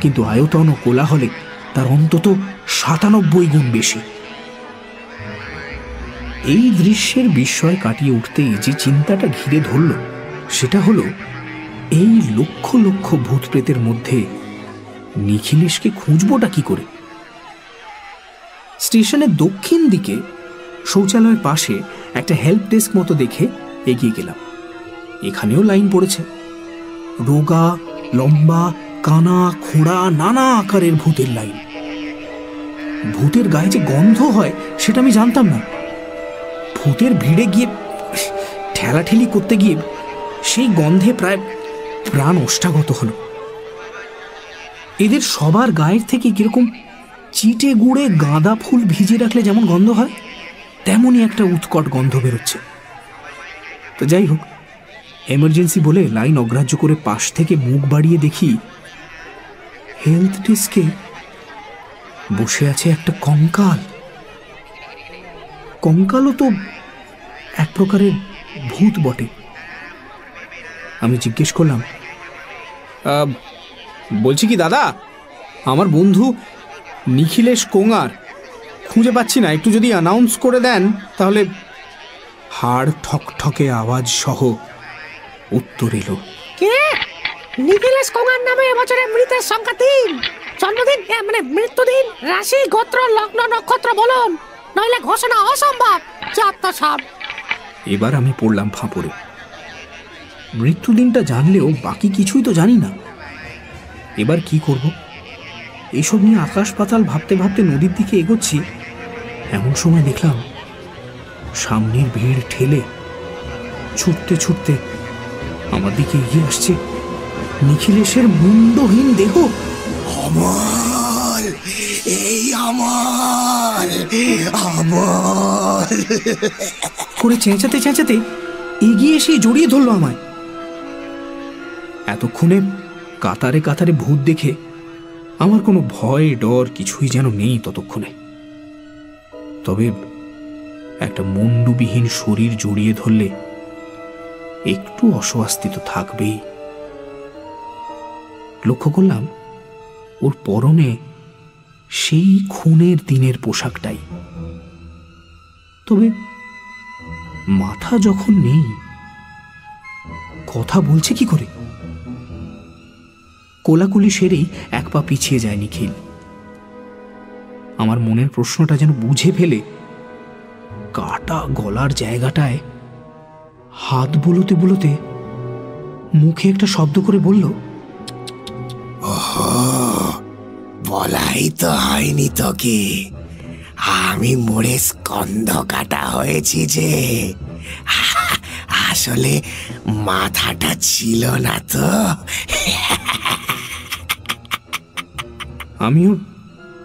কিন্তু আয়তন ও কোলাহলে তার অন্তত সাতানব্বই গুণ বেশি। এই দৃশ্যের বিস্ময় কাটিয়ে উঠতেই যে চিন্তাটা ঘিরে ধরল, সেটা হলো এই লক্ষ লক্ষ ভূত প্রেতের মধ্যে নিখিলেশকে খুঁজবোটা কি করে? স্টেশনের দক্ষিণ দিকে শৌচালয়ের পাশে একটা হেল্প ডেস্ক মতো দেখে এগিয়ে গেলাম। এখানেও লাইন পড়েছে। রোগা, লম্বা, কানা, খোঁড়া, নানা আকারের ভূতের লাইন। ভূতের গায়ে যে গন্ধ হয়, সেটা আমি জানতাম না। ভূতের ভিড়ে গিয়ে, ঠেলাঠেলি করতে গিয়ে, সেই গন্ধে প্রায় প্রাণ ওষ্ঠাগত হলো। এদের সবার গায়ের থেকে কীরকম চিটে গুড়ে গাঁদা ফুল ভিজিয়ে রাখলে যেমন গন্ধ হয়, তেমনই একটা উৎকট গন্ধ বেরোচ্ছে। তো যাই হোক এমার্জেন্সি বলে লাইন অগ্রাহ্য করে পাশ থেকে মুখ বাড়িয়ে দেখি হেলথ ডেস্কে বসে আছে একটা কঙ্কাল। কঙ্কালও তো এক প্রকারের ভূত বটে। আমি জিজ্ঞেস করলাম "আহ, বলছি কি দাদা আমার বন্ধু নিখিলেশ কোঙার। খুঁজে পাচ্ছি না একটু যদি অ্যানাউন্স করে দেন তাহলে হাড় ঠকঠকে আওয়াজ সহ উত্তর এলো। কে? নিখিলেশ কুমার নামে এবছরে মৃতের সংখ্যা তিন। জন্মদিন এ, মানে মৃত্যুদিন রাশি গোত্র লগ্ন নক্ষত্র বলুন। নইলে ঘোষণা অসম্ভব যত সব। এবার আমি পড়লাম ফাঁপড়ে। মৃত্যুদিনটা জানলেও বাকি কিছুই তো জানি না। এবার কি করব? এইসব নিয়ে আকাশ পাতাল ভাবতে ভাবতে নদীর দিকে এগোচ্ছি। এমন সময় দেখলাম সামনের ভিড় ঠেলে ছুটতে ছুটতে আমার দিকে এগিয়ে আসছে। নিখিলেশের মুন্ডহীন দেহ। অমল এই অমল অমল করে চেঁচাতে চেঁচাতে এগিয়ে এসে জড়িয়ে ধরলো আমায়। এতক্ষণে কাতারে কাতারে ভূত দেখে আমার কোনো ভয় ডর কিছুই যেন নেই ততক্ষণে। তবে একটা মুন্ডুবিহীন শরীর জড়িয়ে ধরলে একটু অস্বস্তি তো থাকবেই। লক্ষ্য করলাম, ওর পরনে সেই খুনের দিনের পোশাকটাই। তবে মাথা যখন নেই, কথা বলছে কি করে? কোলাকুলি সেরেই এক পা পিছিয়ে যায় নিখিল। আমার মনের প্রশ্নটা যেন বুঝে ফেলে, কাটা গলার জায়গাটায় হাত বুলোতে বুলোতে মুখে একটা শব্দ করে বলল বলাই তো হয়নি তোকে। আমি মোড়ে স্কন্ধ কাটা হয়েছি যে। আসলে মাথাটা ছিল না তো। আমিও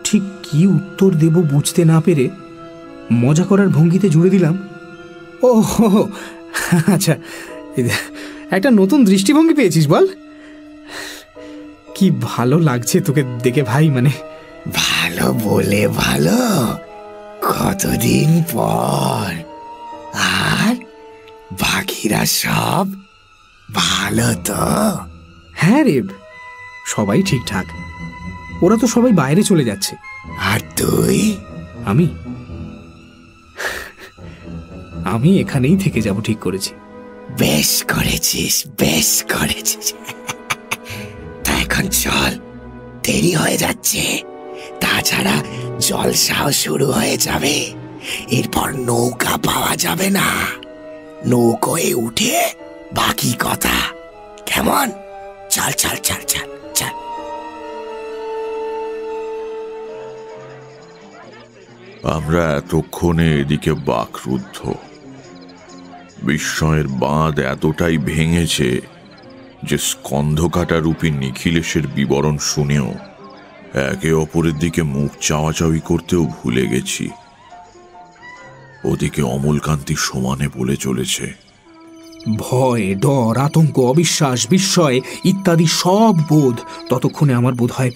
ঠিক কি উত্তর দেব বুঝতে না পেরে মজা করার ভঙ্গিতে জুড়ে দিলাম ও আচ্ছা একটা নতুন দৃষ্টিভঙ্গি পেয়েছিস বল। কি ভালো লাগছে তোকে দেখে ভাই মানে। ভালো বলে ভালো কতদিন পর। আর বাকিরা সব ভালো তো? হ্যাঁ রে সবাই ঠিকঠাক। ওরা তো সবাই বাইরে চলে যাচ্ছে। আর তুই? আমি? আমি এখানেই থেকে যাব ঠিক করেছি। বেশ করেছিস বেশ করেছিস। তা এখন চল দেরি হয়ে যাচ্ছে। তাছাড়া জলসাও শুরু হয়ে যাবে। এরপর নৌকা পাওয়া যাবে না। নৌকোয় উঠে বাকি কথা। কেমন? চল চল চল চল চল। আমরা এতক্ষণে এদিকে বাকরুদ্ধ। বিস্ময়ের বাঁধ এতটাই ভেঙেছে যে স্কন্ধকাটা রূপী নিখিলেশের বিবরণ শুনেও একে অপরের দিকে মুখ চাওয়াচাওয়ি করতেও ভুলে গেছি। ওদিকে অমলকান্তি সমানে বলে চলেছে, ভয়, ডর, আতঙ্ক, অবিশ্বাস, বিস্ময় ইত্যাদি সব বোধ ততক্ষণে আমার বোধ হয়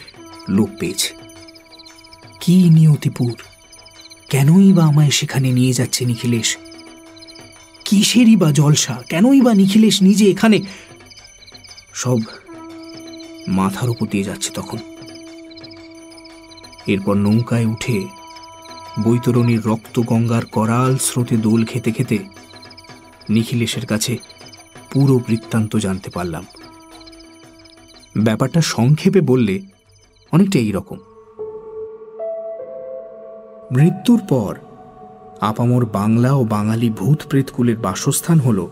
লোপ পেয়েছে। কি নিয়তিপুর? কেনই বা আমায় সেখানে নিয়ে যাচ্ছে নিখিলেশ? কিসেরই বা জলসা? কেনই বা নিখিলেশ নিজে এখানে? সব মাথার উপর দিয়ে যাচ্ছে তখন। এরপর নৌকায় উঠে বৈতরণীর রক্ত গঙ্গার করাল স্রোতে দোল খেতে খেতে নিখিলেশের কাছে পুরো বৃত্তান্ত জানতে পারলাম। ব্যাপারটা সংক্ষেপে বললে অনেকটা এই রকম মৃত্যুর পর আপামর বাংলা ও বাঙালি ভূত প্রেতকুলের বাসস্থান হল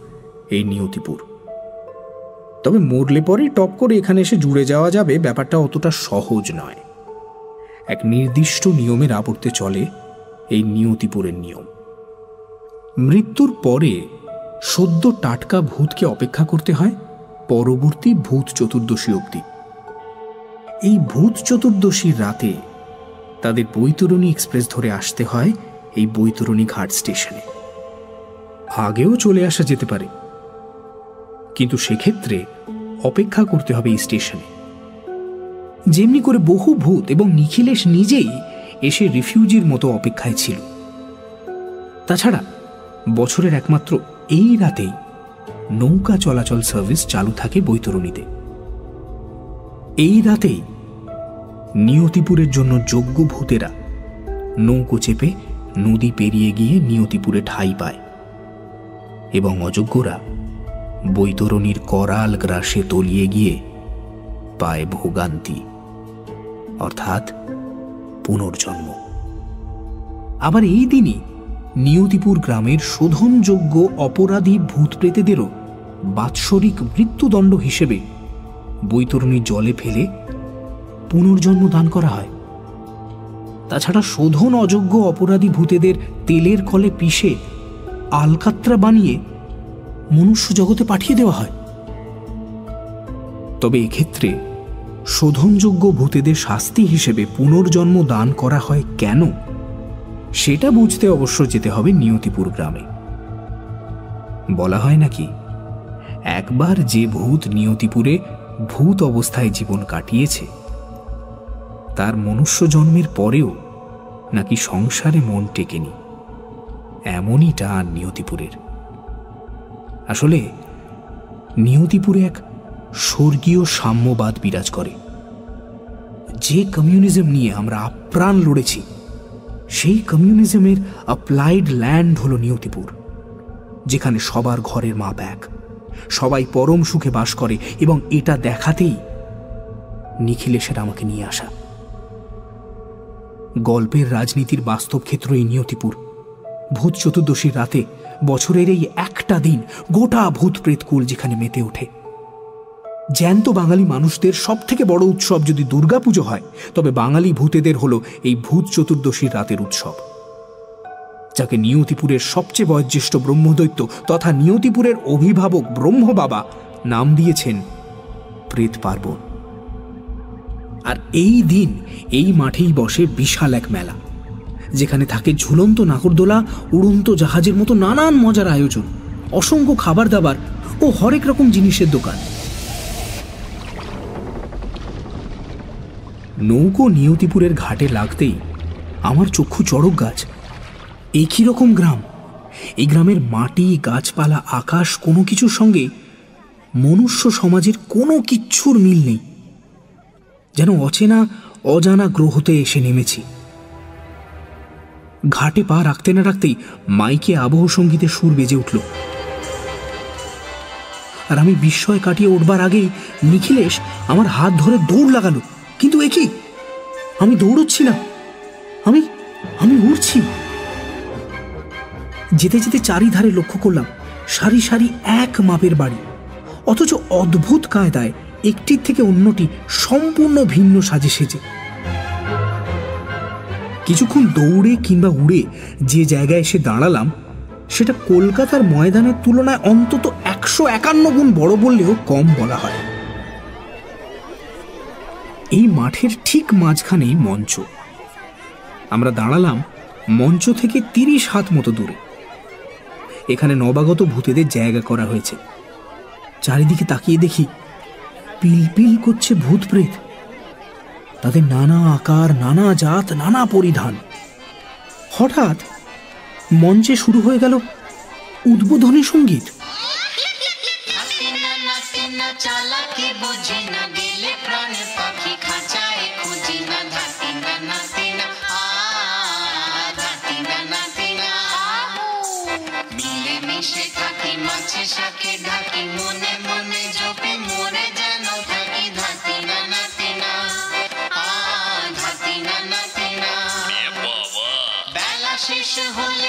এই নিয়তিপুর। তবে মরলে পরেই টপ করে এখানে এসে জুড়ে যাওয়া যাবে ব্যাপারটা অতটা সহজ নয়। এক নির্দিষ্ট নিয়মের আবর্তে চলে এই নিয়তিপুরের নিয়ম। মৃত্যুর পরে সদ্য টাটকা ভূতকে অপেক্ষা করতে হয় পরবর্তী ভূত চতুর্দশী অবধি। এই ভূত চতুর্দশীর রাতে তাদের বৈতরণী এক্সপ্রেস ধরে আসতে হয় এই বৈতরণী ঘাট স্টেশনে। আগেও চলে আসা যেতে পারে। কিন্তু সেক্ষেত্রে অপেক্ষা করতে হবে এই স্টেশনে। যেমনি করে বহু ভূত এবং নিখিলেশ নিজেই এসে রিফিউজির মতো অপেক্ষায় ছিল। তাছাড়া বছরের একমাত্র এই রাতেই নৌকা চলাচল সার্ভিস চালু থাকে বৈতরণীতে। এই রাতেই নিয়তিপুরের জন্য যোগ্য ভূতেরা নৌকো চেপে নদী পেরিয়ে গিয়ে নিয়তিপুরে ঠাই পায়। এবং অযোগ্যরা বৈতরণীর করাল গ্রাসে তলিয়ে গিয়ে পায় ভোগান্তি, অর্থাৎ পুনর্জন্ম। আবার এই দিনই নিয়তিপুর গ্রামের শোধনযোগ্য অপরাধী ভূত প্রেতেদেরও বাৎসরিক মৃত্যুদণ্ড হিসেবে বৈতরণী জলে ফেলে পুনর্জন্ম দান করা হয়। তাছাড়া শোধন অযোগ্য অপরাধী ভূতেদের তেলের কলে পিষে আলকাত্রা বানিয়ে মনুষ্য জগতে পাঠিয়ে দেওয়া হয়। তবে এক্ষেত্রে শোধনযোগ্য ভূতেদের শাস্তি হিসেবে পুনর্জন্ম দান করা হয় কেন? সেটা বুঝতে অবশ্য যেতে হবে নিয়তিপুর গ্রামে। বলা হয় নাকি, একবার যে ভূত নিয়তিপুরে ভূত অবস্থায় জীবন কাটিয়েছে, তার মনুষ্য জন্মের পরেও নাকি সংসারে মন টেকেনি? এমনই টান নিয়তিপুরের। আসলে নিয়তিপুরে এক স্বর্গীয় সাম্যবাদ বিরাজ করে। যে কমিউনিজম নিয়ে আমরা আপ্রাণ লড়েছি, সেই কমিউনিজমের অ্যাপ্লাইড ল্যান্ড হলো নিয়তিপুর, যেখানে সবার ঘরের মাপ এক সবাই পরম সুখে বাস করে এবং এটা দেখাতেই নিখিলেশের আমাকে নিয়ে আসা। গল্পের রাজনীতির বাস্তব ক্ষেত্র এই নিয়তিপুর। ভূত চতুর্দশীর রাতে বছরের এই একটা দিন গোটা ভূত প্রেতকুল যেখানে মেতে ওঠে। জ্যান্ত বাঙালি মানুষদের সব থেকে বড় উৎসব যদি দুর্গাপুজো হয়, তবে বাঙালি ভূতেদের হলো এই ভূত চতুর্দশীর রাতের উৎসব। যাকে নিয়তিপুরের সবচেয়ে বয়োজ্যেষ্ঠ ব্রহ্মদৈত্য তথা নিয়তিপুরের অভিভাবক ব্রহ্ম বাবা নাম দিয়েছেন প্রেত পার্বণ। আর এই দিন এই মাঠেই বসে বিশাল এক মেলা, যেখানে থাকে ঝুলন্ত নাগরদোলা, উড়ন্ত জাহাজের মতো নানান মজার আয়োজন, অসংখ্য খাবার দাবার ও হরেক রকম জিনিসের দোকান। নৌকো নিয়তিপুরের ঘাটে লাগতেই আমার চক্ষু চড়ক গাছ। একই রকম গ্রাম? এই গ্রামের মাটি, গাছপালা, আকাশ কোনো কিছুর সঙ্গে মনুষ্য সমাজের কোনো কিচ্ছুর মিল নেই। যেন অচেনা, অজানা গ্রহতে এসে নেমেছি। ঘাটে পা রাখতে না রাখতেই মাইকে আবহ সঙ্গীতের সুর বেজে উঠল। আর আমি বিস্ময় কাটিয়ে উঠবার আগেই নিখিলেশ আমার হাত ধরে দৌড় লাগালো। কিন্তু এ কি? আমি দৌড়চ্ছি না আমি আমি উড়ছি। যেতে যেতে চারিধারে লক্ষ্য করলাম সারি সারি এক মাপের বাড়ি। অথচ অদ্ভুত কায়দায় একটির থেকে অন্যটি সম্পূর্ণ ভিন্ন সাজে সেজে। কিছুক্ষণ দৌড়ে কিংবা উড়ে যে জায়গায় এসে দাঁড়ালাম, সেটা কলকাতার ময়দানের তুলনায় অন্তত একশো একান্ন গুণ বড় বললেও কম বলা হয়। এই মাঠের ঠিক মাঝখানেই মঞ্চ। আমরা দাঁড়ালাম মঞ্চ থেকে তিরিশ হাত মতো দূরে। এখানে নবাগত ভূতেদের জায়গা করা হয়েছে। চারিদিকে তাকিয়ে দেখি পিলপিল করছে ভূত প্রেত তাদের নানা আকার, নানা জাত, নানা পরিধান। হঠাৎ মঞ্চে শুরু হয়ে গেল উদ্বোধনী সংগীত।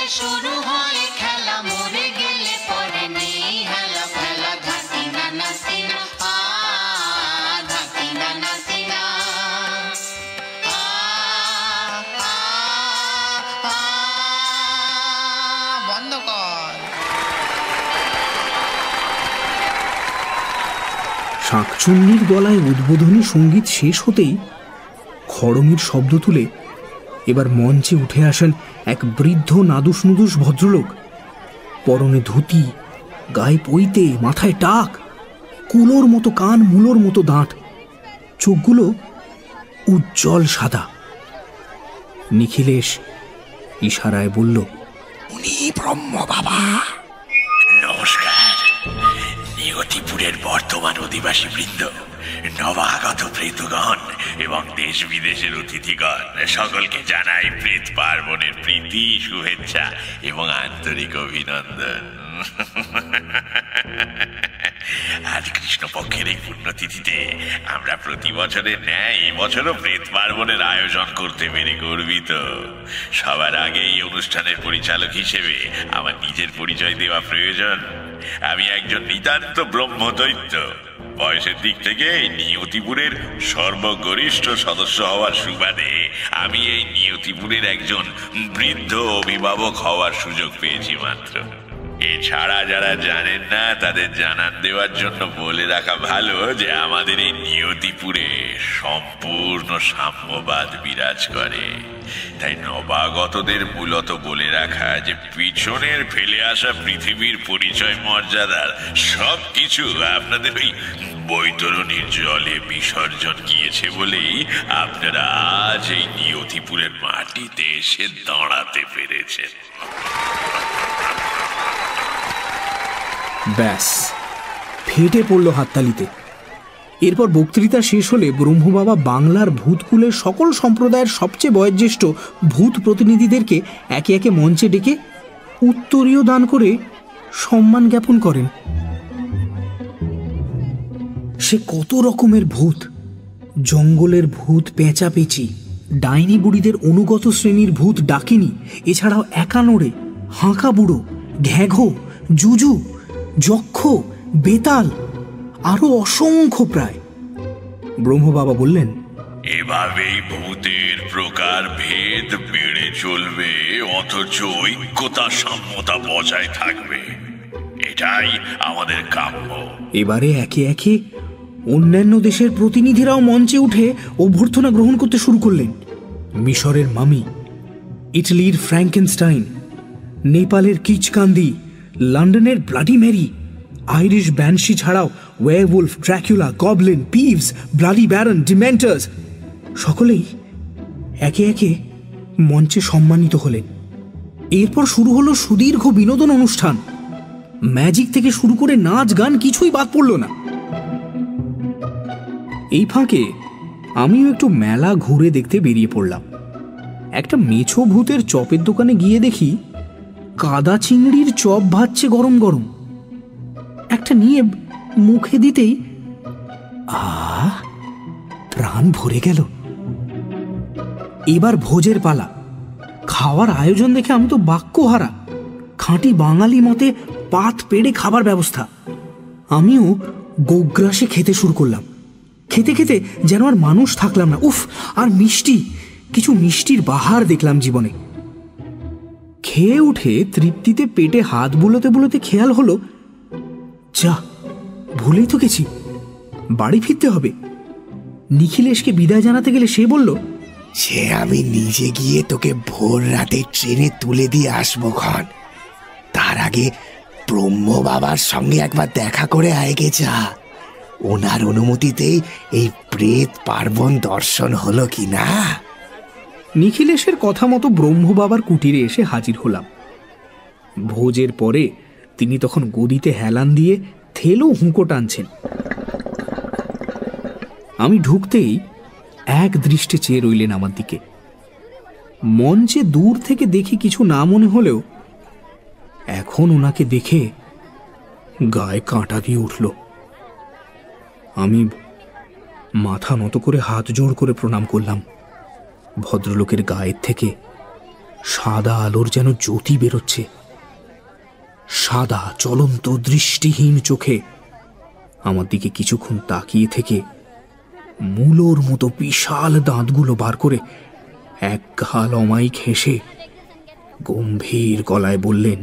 শুরু হয় খেলা মরে গেলে পরে নেই হেলা নাতিনা আ, আ, আ, বন্ধ কর। শাঁকচুন্নির গলায় উদ্বোধনী সংগীত শেষ হতেই খড়মির শব্দ তুলে এবার মঞ্চে উঠে আসেন এক বৃদ্ধ নাদুস নুদুস ভদ্রলোক। পরনে ধুতি গায়ে পইতে মাথায় টাক কুলোর মতো কান মুলোর মতো দাঁত। চোখগুলো উজ্জ্বল সাদা। নিখিলেশ ইশারায় বলল উনি ব্রহ্ম বাবা! নমস্কার। নিয়তিপুরের বর্তমান অধিবাসী বৃন্দ। নবাগত প্রেতগণ এবং দেশ বিদেশের অতিথিগণ, সকলকে জানাই প্রেত পার্বণের প্রীতি, শুভেচ্ছা এবং আন্তরিক অভিনন্দন। আজ কৃষ্ণপক্ষের এই পুণ্যতিথিতে আমরা প্রতি বছরের ন্যায় এবছরও প্রেত পার্বণের আয়োজন করতে পেরে গর্বিত। সবার আগে এই অনুষ্ঠানের পরিচালক হিসেবে আমার নিজের পরিচয় দেওয়া প্রয়োজন। আমি একজন নিতান্ত ব্রহ্মদৈত্য। বয়সের দিক থেকে নিয়তিপুরের সর্বগরিষ্ঠ সদস্য হওয়ার সুবাদে আমি এই নিয়তিপুরের একজন বৃদ্ধ অভিভাবক হওয়ার সুযোগ পেয়েছি মাত্র। এছাড়া যারা জানেন না, তাদের জানান দেওয়ার জন্য বলে রাখা ভালো যে আমাদের এই নিয়তিপুরে সম্পূর্ণ সাম্যবাদ বিরাজ করে। তাই নবাগতদের মূলত বলে রাখা যে পিছনের ফেলে আসা পৃথিবীর পরিচয়, মর্যাদার সব কিছু আপনাদের ওই বৈতরণীর জলে বিসর্জন গিয়েছে বলেই আপনারা আজ এই নিয়তিপুরের মাটিতে এসে দাঁড়াতে পেরেছেন। ব্যাস। ফেটে পড়ল হাততালিতে। এরপর বক্তৃতা শেষ হলে ব্রহ্মবাবা বাংলার ভূতকুলের সকল সম্প্রদায়ের সবচেয়ে বয়োজ্যেষ্ঠ ভূত প্রতিনিধিদেরকে একে একে মঞ্চে ডেকে উত্তরীয় দান করে সম্মান জ্ঞাপন করেন। সে কত রকমের ভূত? জঙ্গলের ভূত পেঁচাপেচি, ডাইনি বুড়িদের অনুগত শ্রেণির ভূত ডাকিনি, এছাড়াও একানোড়ে, হাঁকা বুড়ো, ঘ্যাঘো, জুজু যক্ষ বেতাল আরও অসংখ্য প্রায়। ব্রহ্মবাবা বললেন এভাবেই ভূতের প্রকার ভেদ বেড়ে চলবে অথচ ঐক্যতা সাম্যতা বজায় থাকবে। এটাই আমাদের কাম্য। এবারে একে একে অন্যান্য দেশের প্রতিনিধিরাও মঞ্চে উঠে অভ্যর্থনা গ্রহণ করতে শুরু করলেন। মিশরের মামি ইটালির ফ্র্যাঙ্কেনস্টাইন নেপালের কিচকান্দি লন্ডনের ব্লাডি ম্যারি আইরিশ ব্যানসি ছাড়াও werewolf Dracula, goblin, Peeves, bloody baron dementors সকলেই একে একে মঞ্চে সম্মানিত হলেন। এরপর শুরু হলো সুদীর্ঘ বিনোদন অনুষ্ঠান। ম্যাজিক থেকে শুরু করে নাচ গান কিছুই বাদ পড়ল না। এই ফাঁকে আমিও একটু মেলা ঘুরে দেখতে বেরিয়ে পড়লাম। একটা মেছো ভূতের চপের দোকানে গিয়ে দেখি কাদা চিংড়ির চপ ভাজছে গরম গরম। একটা নিয়ে মুখে দিতেই আ, প্রাণ ভরে গেল। এবার ভোজের পালা। খাওয়ার আয়োজন দেখে আমি তো বাক্যহারা। খাঁটি বাঙালি মতে পাত পেড়ে খাবার ব্যবস্থা। আমিও গোগ্রাসে খেতে শুরু করলাম। খেতে খেতে যেন আর মানুষ থাকলাম না। উফ, আর মিষ্টি, কিছু মিষ্টির বাহার দেখলাম জীবনে। খেয়ে উঠে তৃপ্তিতে পেটে হাত বুলোতে বুলোতে খেয়াল হলো, যা, ভুলেই তো গেছি। বাড়ি ফিরতে হবে। নিখিলেশকে বিদায় জানাতে গেলে সে বলল, সে আমি নিজে গিয়ে তোকে ভোর রাতে ট্রেনে তুলে দিয়ে আসব ক্ষণ তার আগে ব্রহ্ম বাবার সঙ্গে একবার দেখা করে আয়গে যা। ওনার অনুমতিতেই এই প্রেত পার্বণ দর্শন হলো কি না? নিখিলেশের কথা মতো ব্রহ্ম বাবার কুটিরে এসে হাজির হলাম। ভোজের পরে তিনি তখন গদিতে হেলান দিয়ে থেলো হুঁকো টানছেন। আমি ঢুকতেই এক দৃষ্টে চেয়ে রইলেন আমার দিকে। মঞ্চে দূর থেকে দেখি কিছু না মনে হলেও এখন ওনাকে দেখে গায়ে কাঁটা দিয়ে উঠল। আমি মাথা নত করে হাত জোড় করে প্রণাম করলাম। ভদ্রলোকের গায়ের থেকে সাদা আলোর যেন জ্যোতি বেরোচ্ছে। সাদা চলন্ত দৃষ্টিহীন চোখে আমার দিকে কিছুক্ষণ তাকিয়ে থেকে মূলোর মতো বিশাল দাঁতগুলো বার করে এক ঘাল অমাইক হেসে গম্ভীর গলায় বললেন,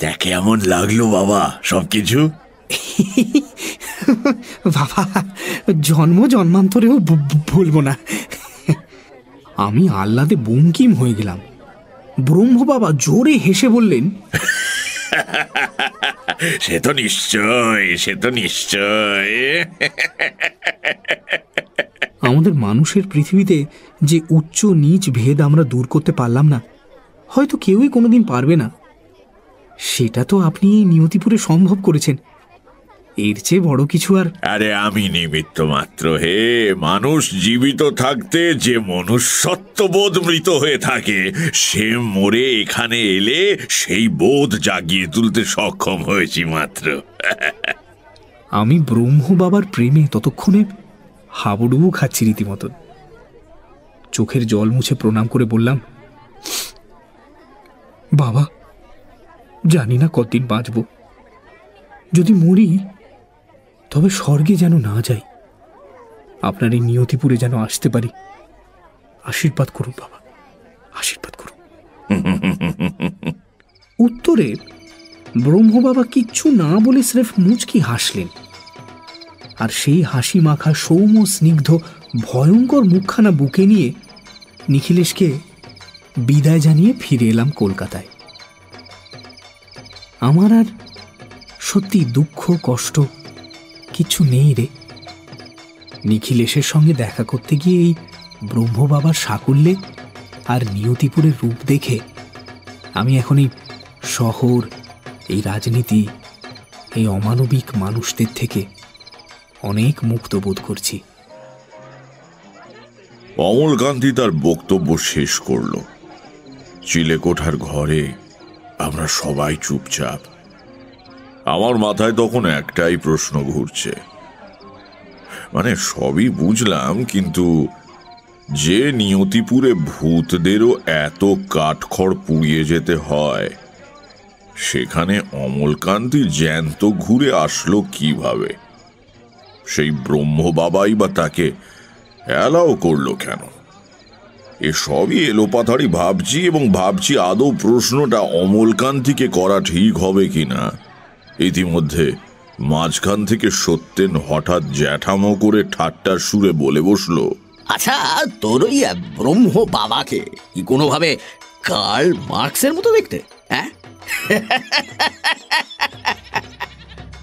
তা কেমন লাগল বাবা সবকিছু? (laughs) বাবা জন্ম জন্মান্তরেও ভুলবো না। আমি আহ্লাদে বঙ্কিম হয়ে গেলাম। ব্রহ্ম বাবা জোরে হেসে বললেন (laughs) সে তো নিশ্চয় সে তো নিশ্চয়। (laughs) আমাদের মানুষের পৃথিবীতে যে উচ্চ নীচ ভেদ আমরা দূর করতে পারলাম না হয়তো কেউই কোনোদিন পারবে না। সেটা তো আপনি এই নিয়তিপুরে সম্ভব করেছেন। এর চেয়ে বড় কিছু আর আরে আমি নিমিত্ত মাত্র হে। মানুষ জীবিত থাকতে যে মনুষ্যত্ববোধ মৃত হয়ে থাকে সে মরে এখানে এলে সেই বোধ জাগিয়ে তুলতে সক্ষম হয়েছি মাত্র। আমি ব্রহ্ম বাবার প্রেমে ততক্ষণে হাবুডুবু খাচ্ছি রীতিমতন। চোখের জল মুছে প্রণাম করে বললাম বাবা জানি না কতদিন বাঁচব। যদি মরি তবে স্বর্গে যেন না যাই আপনার এই নিয়তিপুরে যেন আসতে পারি। আশীর্বাদ করুন বাবা আশীর্বাদ করুন। (laughs) উত্তরে ব্রহ্মবাবা কিচ্ছু না বলে স্রেফ মুচকি হাসলেন। আর সেই হাসি মাখা সৌম্য স্নিগ্ধ ভয়ঙ্কর মুখখানা বুকে নিয়ে নিখিলেশকে বিদায় জানিয়ে ফিরে এলাম কলকাতায়। আমার আর সত্যি দুঃখ কষ্ট কিছু নেই রে। নিখিলেশের সঙ্গে দেখা করতে গিয়ে এই ব্রহ্মবাবার সাকুল্যে আর নিয়তিপুরের রূপ দেখে আমি এখন এই শহর, এই রাজনীতি, এই অমানবিক মানুষদের থেকে অনেক মুক্ত বোধ করছি। অমলকান্তি তার বক্তব্য শেষ করল। চিলেকোঠার ঘরে আমরা সবাই চুপচাপ। আমার মাথায় তখন একটাই প্রশ্ন ঘুরছে। মানে সবই বুঝলাম, কিন্তু যে নিয়তিপুরে ভূতদেরও এত কাঠখড় পুড়িয়ে যেতে হয়, সেখানে অমলকান্তি জ্যান্ত ঘুরে আসলো কীভাবে? সেই ব্রহ্ম বাবাই বা তাকে অ্যালাও করল কেন? এসবই এলোপাথারি ভাবছি এবং ভাবছি আদৌ প্রশ্নটা অমলকান্তিকে করা ঠিক হবে কিনা। ইতিমধ্যে মাঝখান থেকে সত্যেন হঠাৎ জ্যাঠামো করে ঠাট্টার সুরে বলে বসল আচ্ছা তোর ওই ব্রহ্ম বাবাকে কি কোনোভাবে কার্ল মার্কসের মতো দেখতে হ্যাঁ?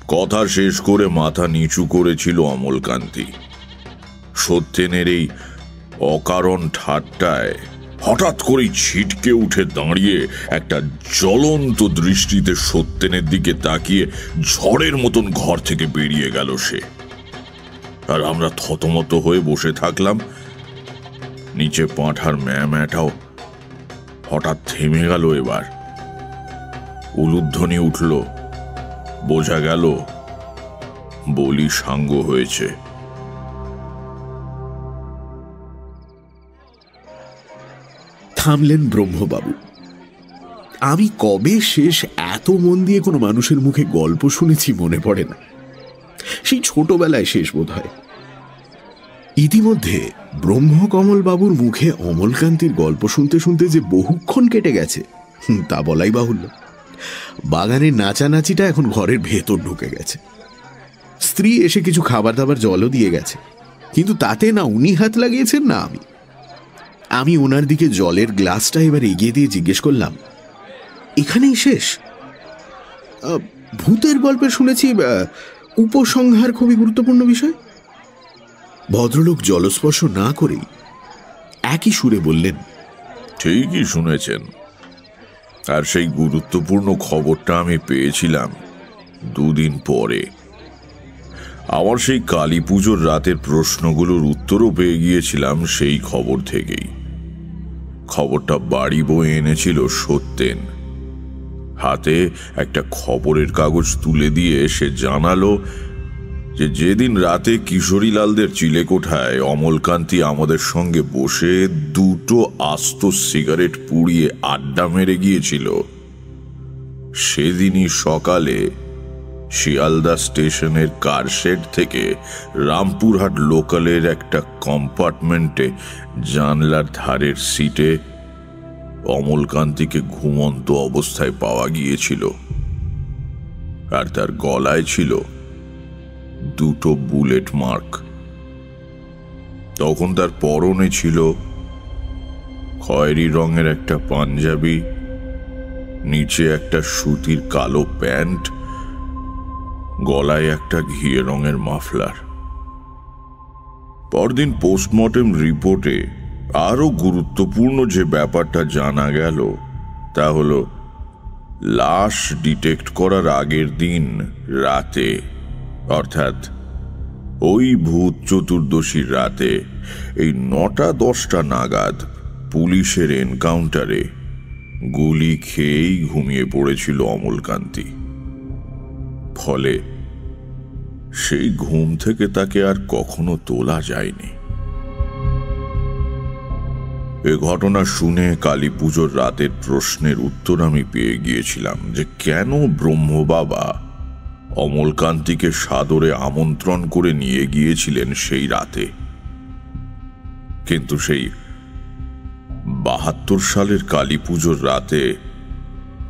কথা শেষ করে মাথা নিচু করেছিল অমলকান্তি। সত্যেনের এই অকারণ ঠাট্টায় হঠাৎ করেই ছিটকে উঠে দাঁড়িয়ে একটা জ্বলন্ত দৃষ্টিতে সত্যেনের দিকে তাকিয়ে ঝড়ের মতন ঘর থেকে বেরিয়ে গেল সে। আর আমরা থতমত হয়ে বসে থাকলাম। নিচে পাঁঠার ম্যাটাও হঠাৎ থেমে গেল এবার। উলুধ্বনি উঠল, বোঝা গেল বলি সাঙ্গ হয়েছে। থামলেন ব্রহ্মবাবু। আমি কবে শেষ এত মন দিয়ে কোনো মানুষের মুখে গল্প শুনেছি মনে পড়ে না। সেই ছোটবেলায় শেষ বোধ হয় ইতিমধ্যে ব্রহ্মকমল বাবুর মুখে অমলকান্তির গল্প শুনতে শুনতে যে বহুক্ষণ কেটে গেছে তা বলাই বাহুল্য। বাগানের নাচানাচিটা এখন ঘরের ভেতর ঢুকে গেছে। স্ত্রী এসে কিছু খাবার দাবার জলও দিয়ে গেছে। কিন্তু তাতে না উনি হাত লাগিয়েছেন না আমি। আমি ওনার দিকে জলের গ্লাসটা এবার এগিয়ে দিয়ে জিজ্ঞেস করলাম, এখানেই শেষ? ভূতের গল্পে শুনেছি উপসংহার খুবই গুরুত্বপূর্ণ বিষয়। ভদ্রলোক জলস্পর্শ না করেই একই সুরে বললেন, ঠিকই শুনেছেন। আর সেই গুরুত্বপূর্ণ খবরটা আমি পেয়েছিলাম দুদিন পরে। আমার সেই কালী পুজোর রাতের প্রশ্নগুলোর উত্তরও পেয়ে গিয়েছিলাম সেই খবর থেকেই। খবরটা বাড়ি বয়ে এনেছিল সত্যেন। হাতে একটা খবরের কাগজ তুলে দিয়ে সে জানালো যে যেদিন রাতে কিশোরীলালদের চিলেকোঠায় অমলকান্তি আমাদের সঙ্গে বসে দুটো আস্ত সিগারেট পুড়িয়ে আড্ডা মেরে গিয়েছিল। সেদিনই সকালে শিয়ালদা স্টেশনের কারশেড থেকে রামপুরহাট লোকালের একটা কম্পার্টমেন্টে জানলার ধারের সিটে অমলকান্তিকে ঘুমন্ত অবস্থায় পাওয়া গিয়েছিল। আর তার গলায় ছিল দুটো বুলেট মার্ক। তখন তার পরনে ছিল খয়েরি রঙের একটা পাঞ্জাবি, নিচে একটা সুতির কালো প্যান্ট গলায় একটা ঘিয়ে রঙের মাফলার। পরদিন পোস্টমর্টেম রিপোর্টে আরও গুরুত্বপূর্ণ যে ব্যাপারটা জানা গেল, তা হল, লাশ ডিটেক্ট করার আগের দিন রাতে, অর্থাৎ ওই ভূত চতুর্দশীর রাতে, এই নটা দশটা নাগাদ পুলিশের এনকাউন্টারে গুলি খেয়েই ঘুমিয়ে পড়েছিল অমলকান্তি। ফলে সেই ঘুম থেকে তাকে আর কখনো তোলা যায়নি। এ ঘটনা শুনে কালী পুজোর রাতের প্রশ্নের উত্তর আমি পেয়ে গিয়েছিলাম যে কেন ব্রহ্ম বাবা অমলকান্তিকে সাদরে আমন্ত্রণ করে নিয়ে গিয়েছিলেন সেই রাতে। কিন্তু সেই বাহাত্তর সালের কালী পুজোর রাতে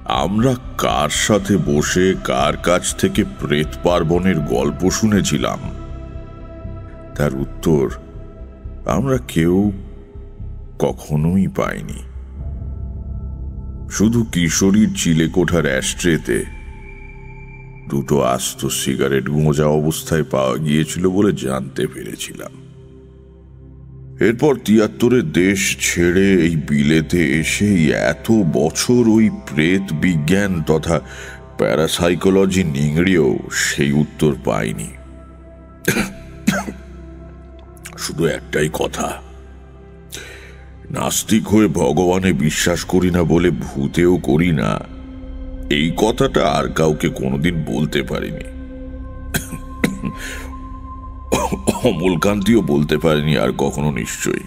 আমরা কার সাথে বসে কার কাছ থেকে প্রেত পার্বণের গল্প শুনেছিলাম? তার উত্তর, আমরা কেউ কখনোই পাইনি। শুধু কিশোরীর চিলেকোঠার অ্যাস্ট্রেতে দুটো আস্ত সিগারেট গোঁজা অবস্থায় পাওয়া গিয়েছিল বলে জানতে পেরেছিলাম। এরপর তিয়াত্তরের দেশ ছেড়ে এই বিলেতে এসে এত বছর ওই প্রেত বিজ্ঞান তথা প্যারাসাইকোলজি নিংড়িয়েও সেই উত্তর পাইনি শুধু একটাই কথা। নাস্তিক হয়ে ভগবানে বিশ্বাস করি না বলে ভূতেও করি না, এই কথাটা আর কাউকে কোনোদিন বলতে পারিনি। অমলকান্তিও বলতে পারেনি আর কখনো নিশ্চয়ই।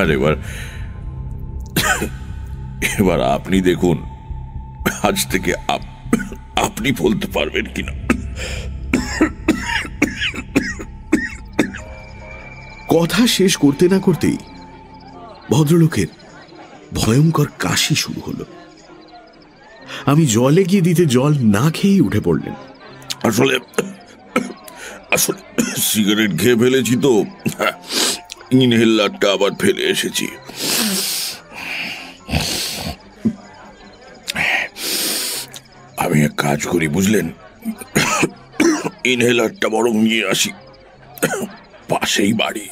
আর এবার এবার আপনি দেখুন আজ থেকে আপনি বলতে পারবেন কিনা। কথা শেষ করতে না করতেই ভদ্রলোকের ভয়ঙ্কর কাশি শুরু হলো। আমি জলে গিয়ে দিতে জল না খেয়েই উঠে পড়লেন। আসলে আসলে সিগারেট খেয়ে ফেলেছি তো। ইনহেলারটা আবার ফেলে এসেছি। আমি এক কাজ করি, বুঝলেন? ইনহেলারটা বরং নিয়ে আসি। পাশেই বাড়ি।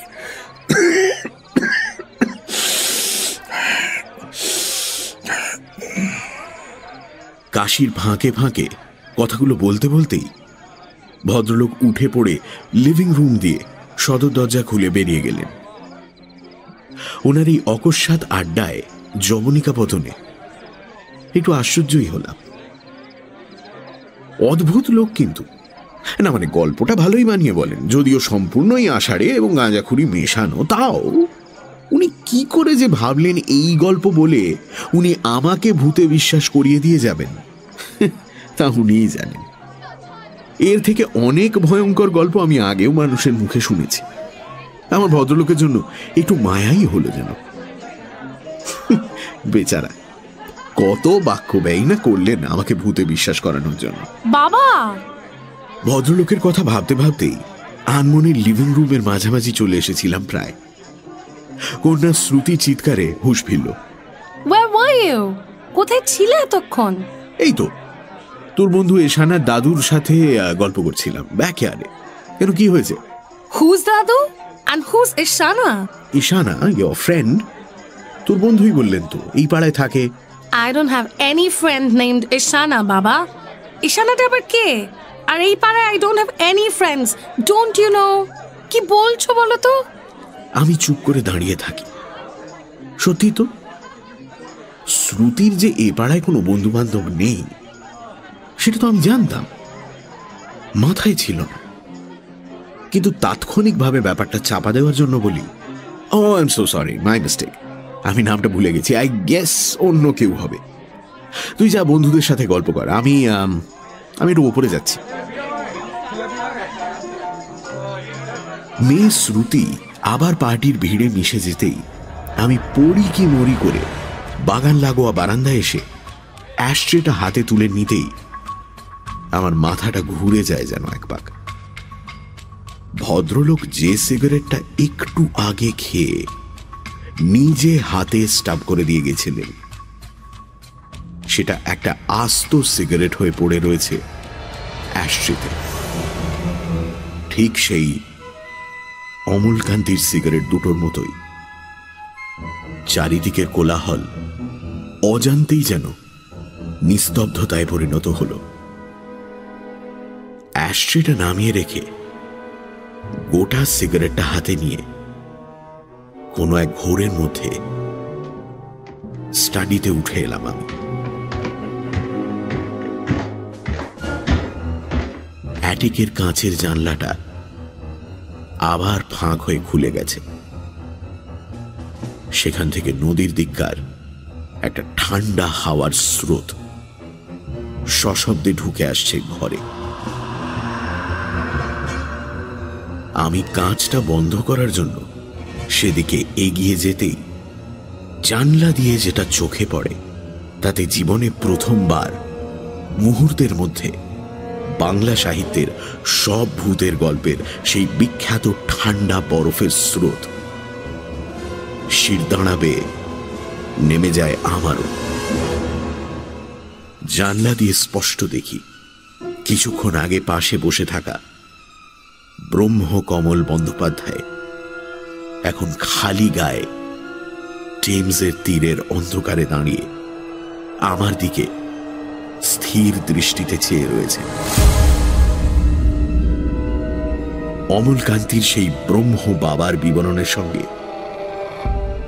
কাশির ফাঁকে ফাঁকে কথাগুলো বলতে বলতেই ভদ্রলোক উঠে পড়ে লিভিং রুম দিয়ে সদর দরজা খুলে বেরিয়ে গেলেন। ওনার এই অকস্মাৎ আড্ডায় জবনিকা পতনে। একটু আশ্চর্যই হলাম। অদ্ভুত লোক কিন্তু। না মানে গল্পটা ভালোই বানিয়ে বলেন। যদিও সম্পূর্ণই আষাঢ়ে এবং গাঁজাখুরি মেশানো, তাও উনি কি করে যে ভাবলেন এই গল্প বলে উনি আমাকে ভূতে বিশ্বাস করিয়ে দিয়ে যাবেন? (laughs) তা উনিই জানেন। এর থেকে অনেক ভয়ঙ্কর গল্প আমি আগেও মানুষের মুখে শুনেছি। আমার ভদ্রলোকের জন্য একটু মায়াই হলো যেন। বেচারা কত বাক্য ব্যয় না করলেন আমাকে ভূতে বিশ্বাস করানোর জন্য। বাবা! ভদ্রলোকের কথা ভাবতে ভাবতেই আনমনের লিভিং রুমের মাঝামাঝি চলে এসেছিলাম প্রায়। কন্যা শ্রুতি চিৎকারে হুশ ফিরল। কোথায় ছিলে এতক্ষণ? এই তো তোর বন্ধু এশানার দাদুর সাথে গল্প করছিলাম। ব্যাকয়ার্ডে কেন কি হয়েছে? হুজ দাদু? And who's Ishana Ishana your friend তোর বন্ধুই বললেন তো এই পাড়ায় থাকে। I don't have any friend named Ishana বাবা। ইশানাটা আবার কে? আর এই পাড়ায় I don't have any friends don't you know কি বলছো বলো তো? আমি চুপ করে দাঁড়িয়ে থাকি। সত্যি তো? শ্রুতির যে এ পাড়ায় কোনো বন্ধু বান্ধব নেই সেটা তো আমি জানতাম। মাথায় ছিল না। কিন্তু তাৎক্ষণিকভাবে ব্যাপারটা চাপা দেওয়ার জন্য বলি ও I'm so sorry my mistake আমি নামটা ভুলে গেছি। আই গেস অন্য কেউ হবে। তুই যা বন্ধুদের সাথে গল্প কর। আমি আমি একটু ওপরে যাচ্ছি। মেয়ে শ্রুতি আবার পার্টির ভিড়ে মিশে যেতেই আমি পড়ি কি মরি করে বাগান লাগোয়া বারান্দায় এসে অ্যাস্ট্রেটা হাতে তুলে নিতেই আমার মাথাটা ঘুরে যায় যেন এক পাক। ভদ্রলোক যে সিগারেটটা একটু আগে খেয়ে নিজে হাতে স্টাব করে দিয়ে গেছিলেন। সেটা একটা আস্ত সিগারেট হয়ে পড়ে রয়েছে ঠিক সেই অমলকান্তির সিগারেট দুটোর মতোই। চারিদিকের কোলাহল অজান্তেই যেন নিস্তব্ধতায় পরিণত হল। অ্যাস্ট্রেটা নামিয়ে রেখে গোটা সিগারেটটা হাতে নিয়ে কোনো এক ঘোরের মধ্যে স্টাডিতে উঠে এলাম আমি। অ্যাটিকের কাঁচের জানলাটা আবার ফাঁক হয়ে খুলে গেছে। সেখান থেকে নদীর দিককার একটা ঠান্ডা হাওয়ার স্রোত সশব্দে ঢুকে আসছে ঘরে। আমি কাঁচটা বন্ধ করার জন্য সেদিকে এগিয়ে যেতেই জানলা দিয়ে যেটা চোখে পড়ে, তাতে জীবনে প্রথমবার মুহূর্তের মধ্যে বাংলা সাহিত্যের সব ভূতের গল্পের সেই বিখ্যাত ঠান্ডা বরফের স্রোত। শির দাঁড়াবে নেমে যায় আমারও জানলা দিয়ে স্পষ্ট দেখি, কিছুক্ষণ আগে পাশে বসে থাকা ব্রহ্মকমল বন্দ্যোপাধ্যায়। এখন খালি গায়ে টেমসের তীরের অন্ধকারে দাঁড়িয়ে আমার দিকে স্থির দৃষ্টিতে চেয়ে রয়েছে। অমলকান্তির সেই ব্রহ্ম বাবার বিবরণের সঙ্গে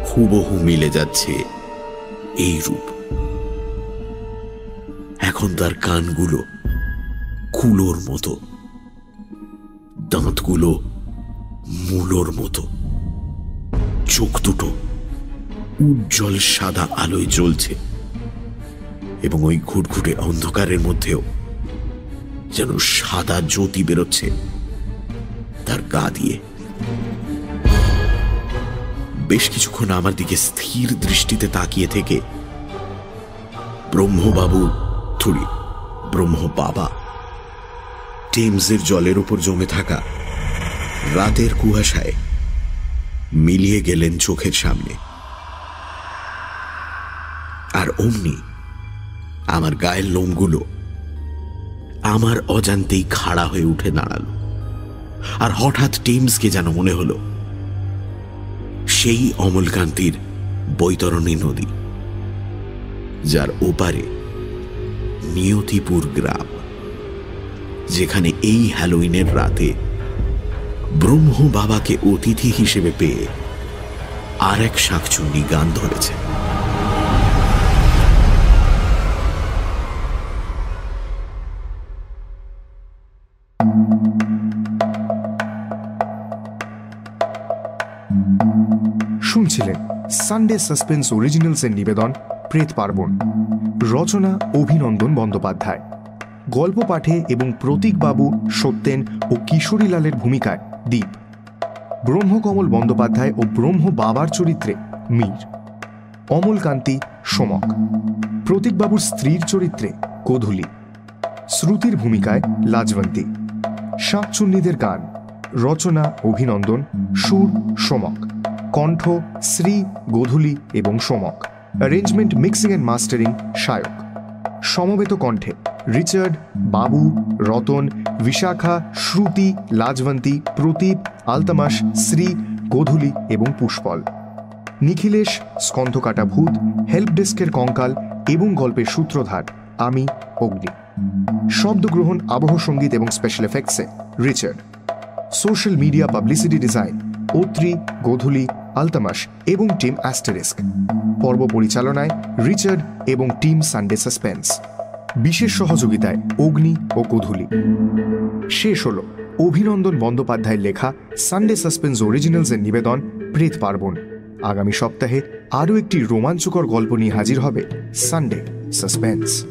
হুবহু মিলে যাচ্ছে এই রূপ। এখন তার কানগুলো কুলোর মতো। দাঁতগুলো মূলোর মতো। চোখ দুটো উজ্জ্বল সাদা আলোয় জ্বলছে এবং ওই ঘুটঘুটে অন্ধকারের মধ্যেও যেন সাদা জ্যোতি বেরোচ্ছে তার গা দিয়ে। বেশ কিছুক্ষণ আমার দিকে স্থির দৃষ্টিতে তাকিয়ে থেকে ব্রহ্মবাবু থুড়ি ব্রহ্ম বাবা টেমসের জলের উপর জমে থাকা রাতের কুয়াশায় মিলিয়ে গেলেন চোখের সামনে। আর অমনি আমার গায়ের লোমগুলো আমার অজান্তেই খাড়া হয়ে উঠে দাঁড়াল। আর হঠাৎ টেমসকে যেন মনে হলো, সেই অমলকান্তির বৈতরণী নদী, যার ওপারে নিয়তিপুর গ্রাম। যেখানে এই হ্যালোইনের রাতে ব্রহ্ম বাবাকে অতিথি হিসেবে পেয়ে আর এক শাকচুন্নি গান ধরেছে। শুনছিলেন সানডে সাসপেন্স অরিজিনালসের নিবেদন, প্রেত পার্বণ। রচনা অভিনন্দন বন্দ্যোপাধ্যায়। গল্প পাঠে এবং প্রতীকবাবু সত্যেন ও কিশোরীলালের ভূমিকায় দ্বীপ ব্রহ্মকমল বন্দ্যোপাধ্যায় ও ব্রহ্ম বাবার চরিত্রে মীর। অমলকান্তি, সোমক। প্রতীকবাবুর স্ত্রীর চরিত্রে কোধুলি শ্রুতির ভূমিকায় লাজবন্তী। শাকচুন্নিদের গান, রচনা, অভিনন্দন, সুর, সমক। কণ্ঠ, শ্রী, গোধূলি এবং Somak. Arrangement mixing and mastering, Sayak. সমবেত কণ্ঠে রিচার্ড, বাবু, রতন, বিশাখা, শ্রুতি, লাজবন্তী, প্রতীপ, আলতামাস, শ্রী, গোধূলি এবং পুষ্পল। নিখিলেশ, স্কন্ধকাটা ভূত, হেল্প ডেস্কের কঙ্কাল এবং গল্পের সূত্রধার, আমি, অগ্নি। শব্দগ্রহণ, আবহ সংগীত এবং special এফেক্টসে Richard. Social media publicity design ওত্রি Godhuli, Altamas এবং টিম অ্যাস্টারিস্ক পর্ব পরিচালনায় রিচার্ড এবং টিম সানডে সাসপেন্স বিশেষ সহযোগিতায় অগ্নি ও কধুলি। শেষ হল অভিনন্দন বন্দ্যোপাধ্যায়ের লেখা সানডে সাসপেন্স অরিজিনালসের নিবেদন প্রেত পার্বণ। আগামী সপ্তাহে আরও একটি রোমাঞ্চকর গল্প নিয়ে হাজির হবে সানডে সাসপেন্স।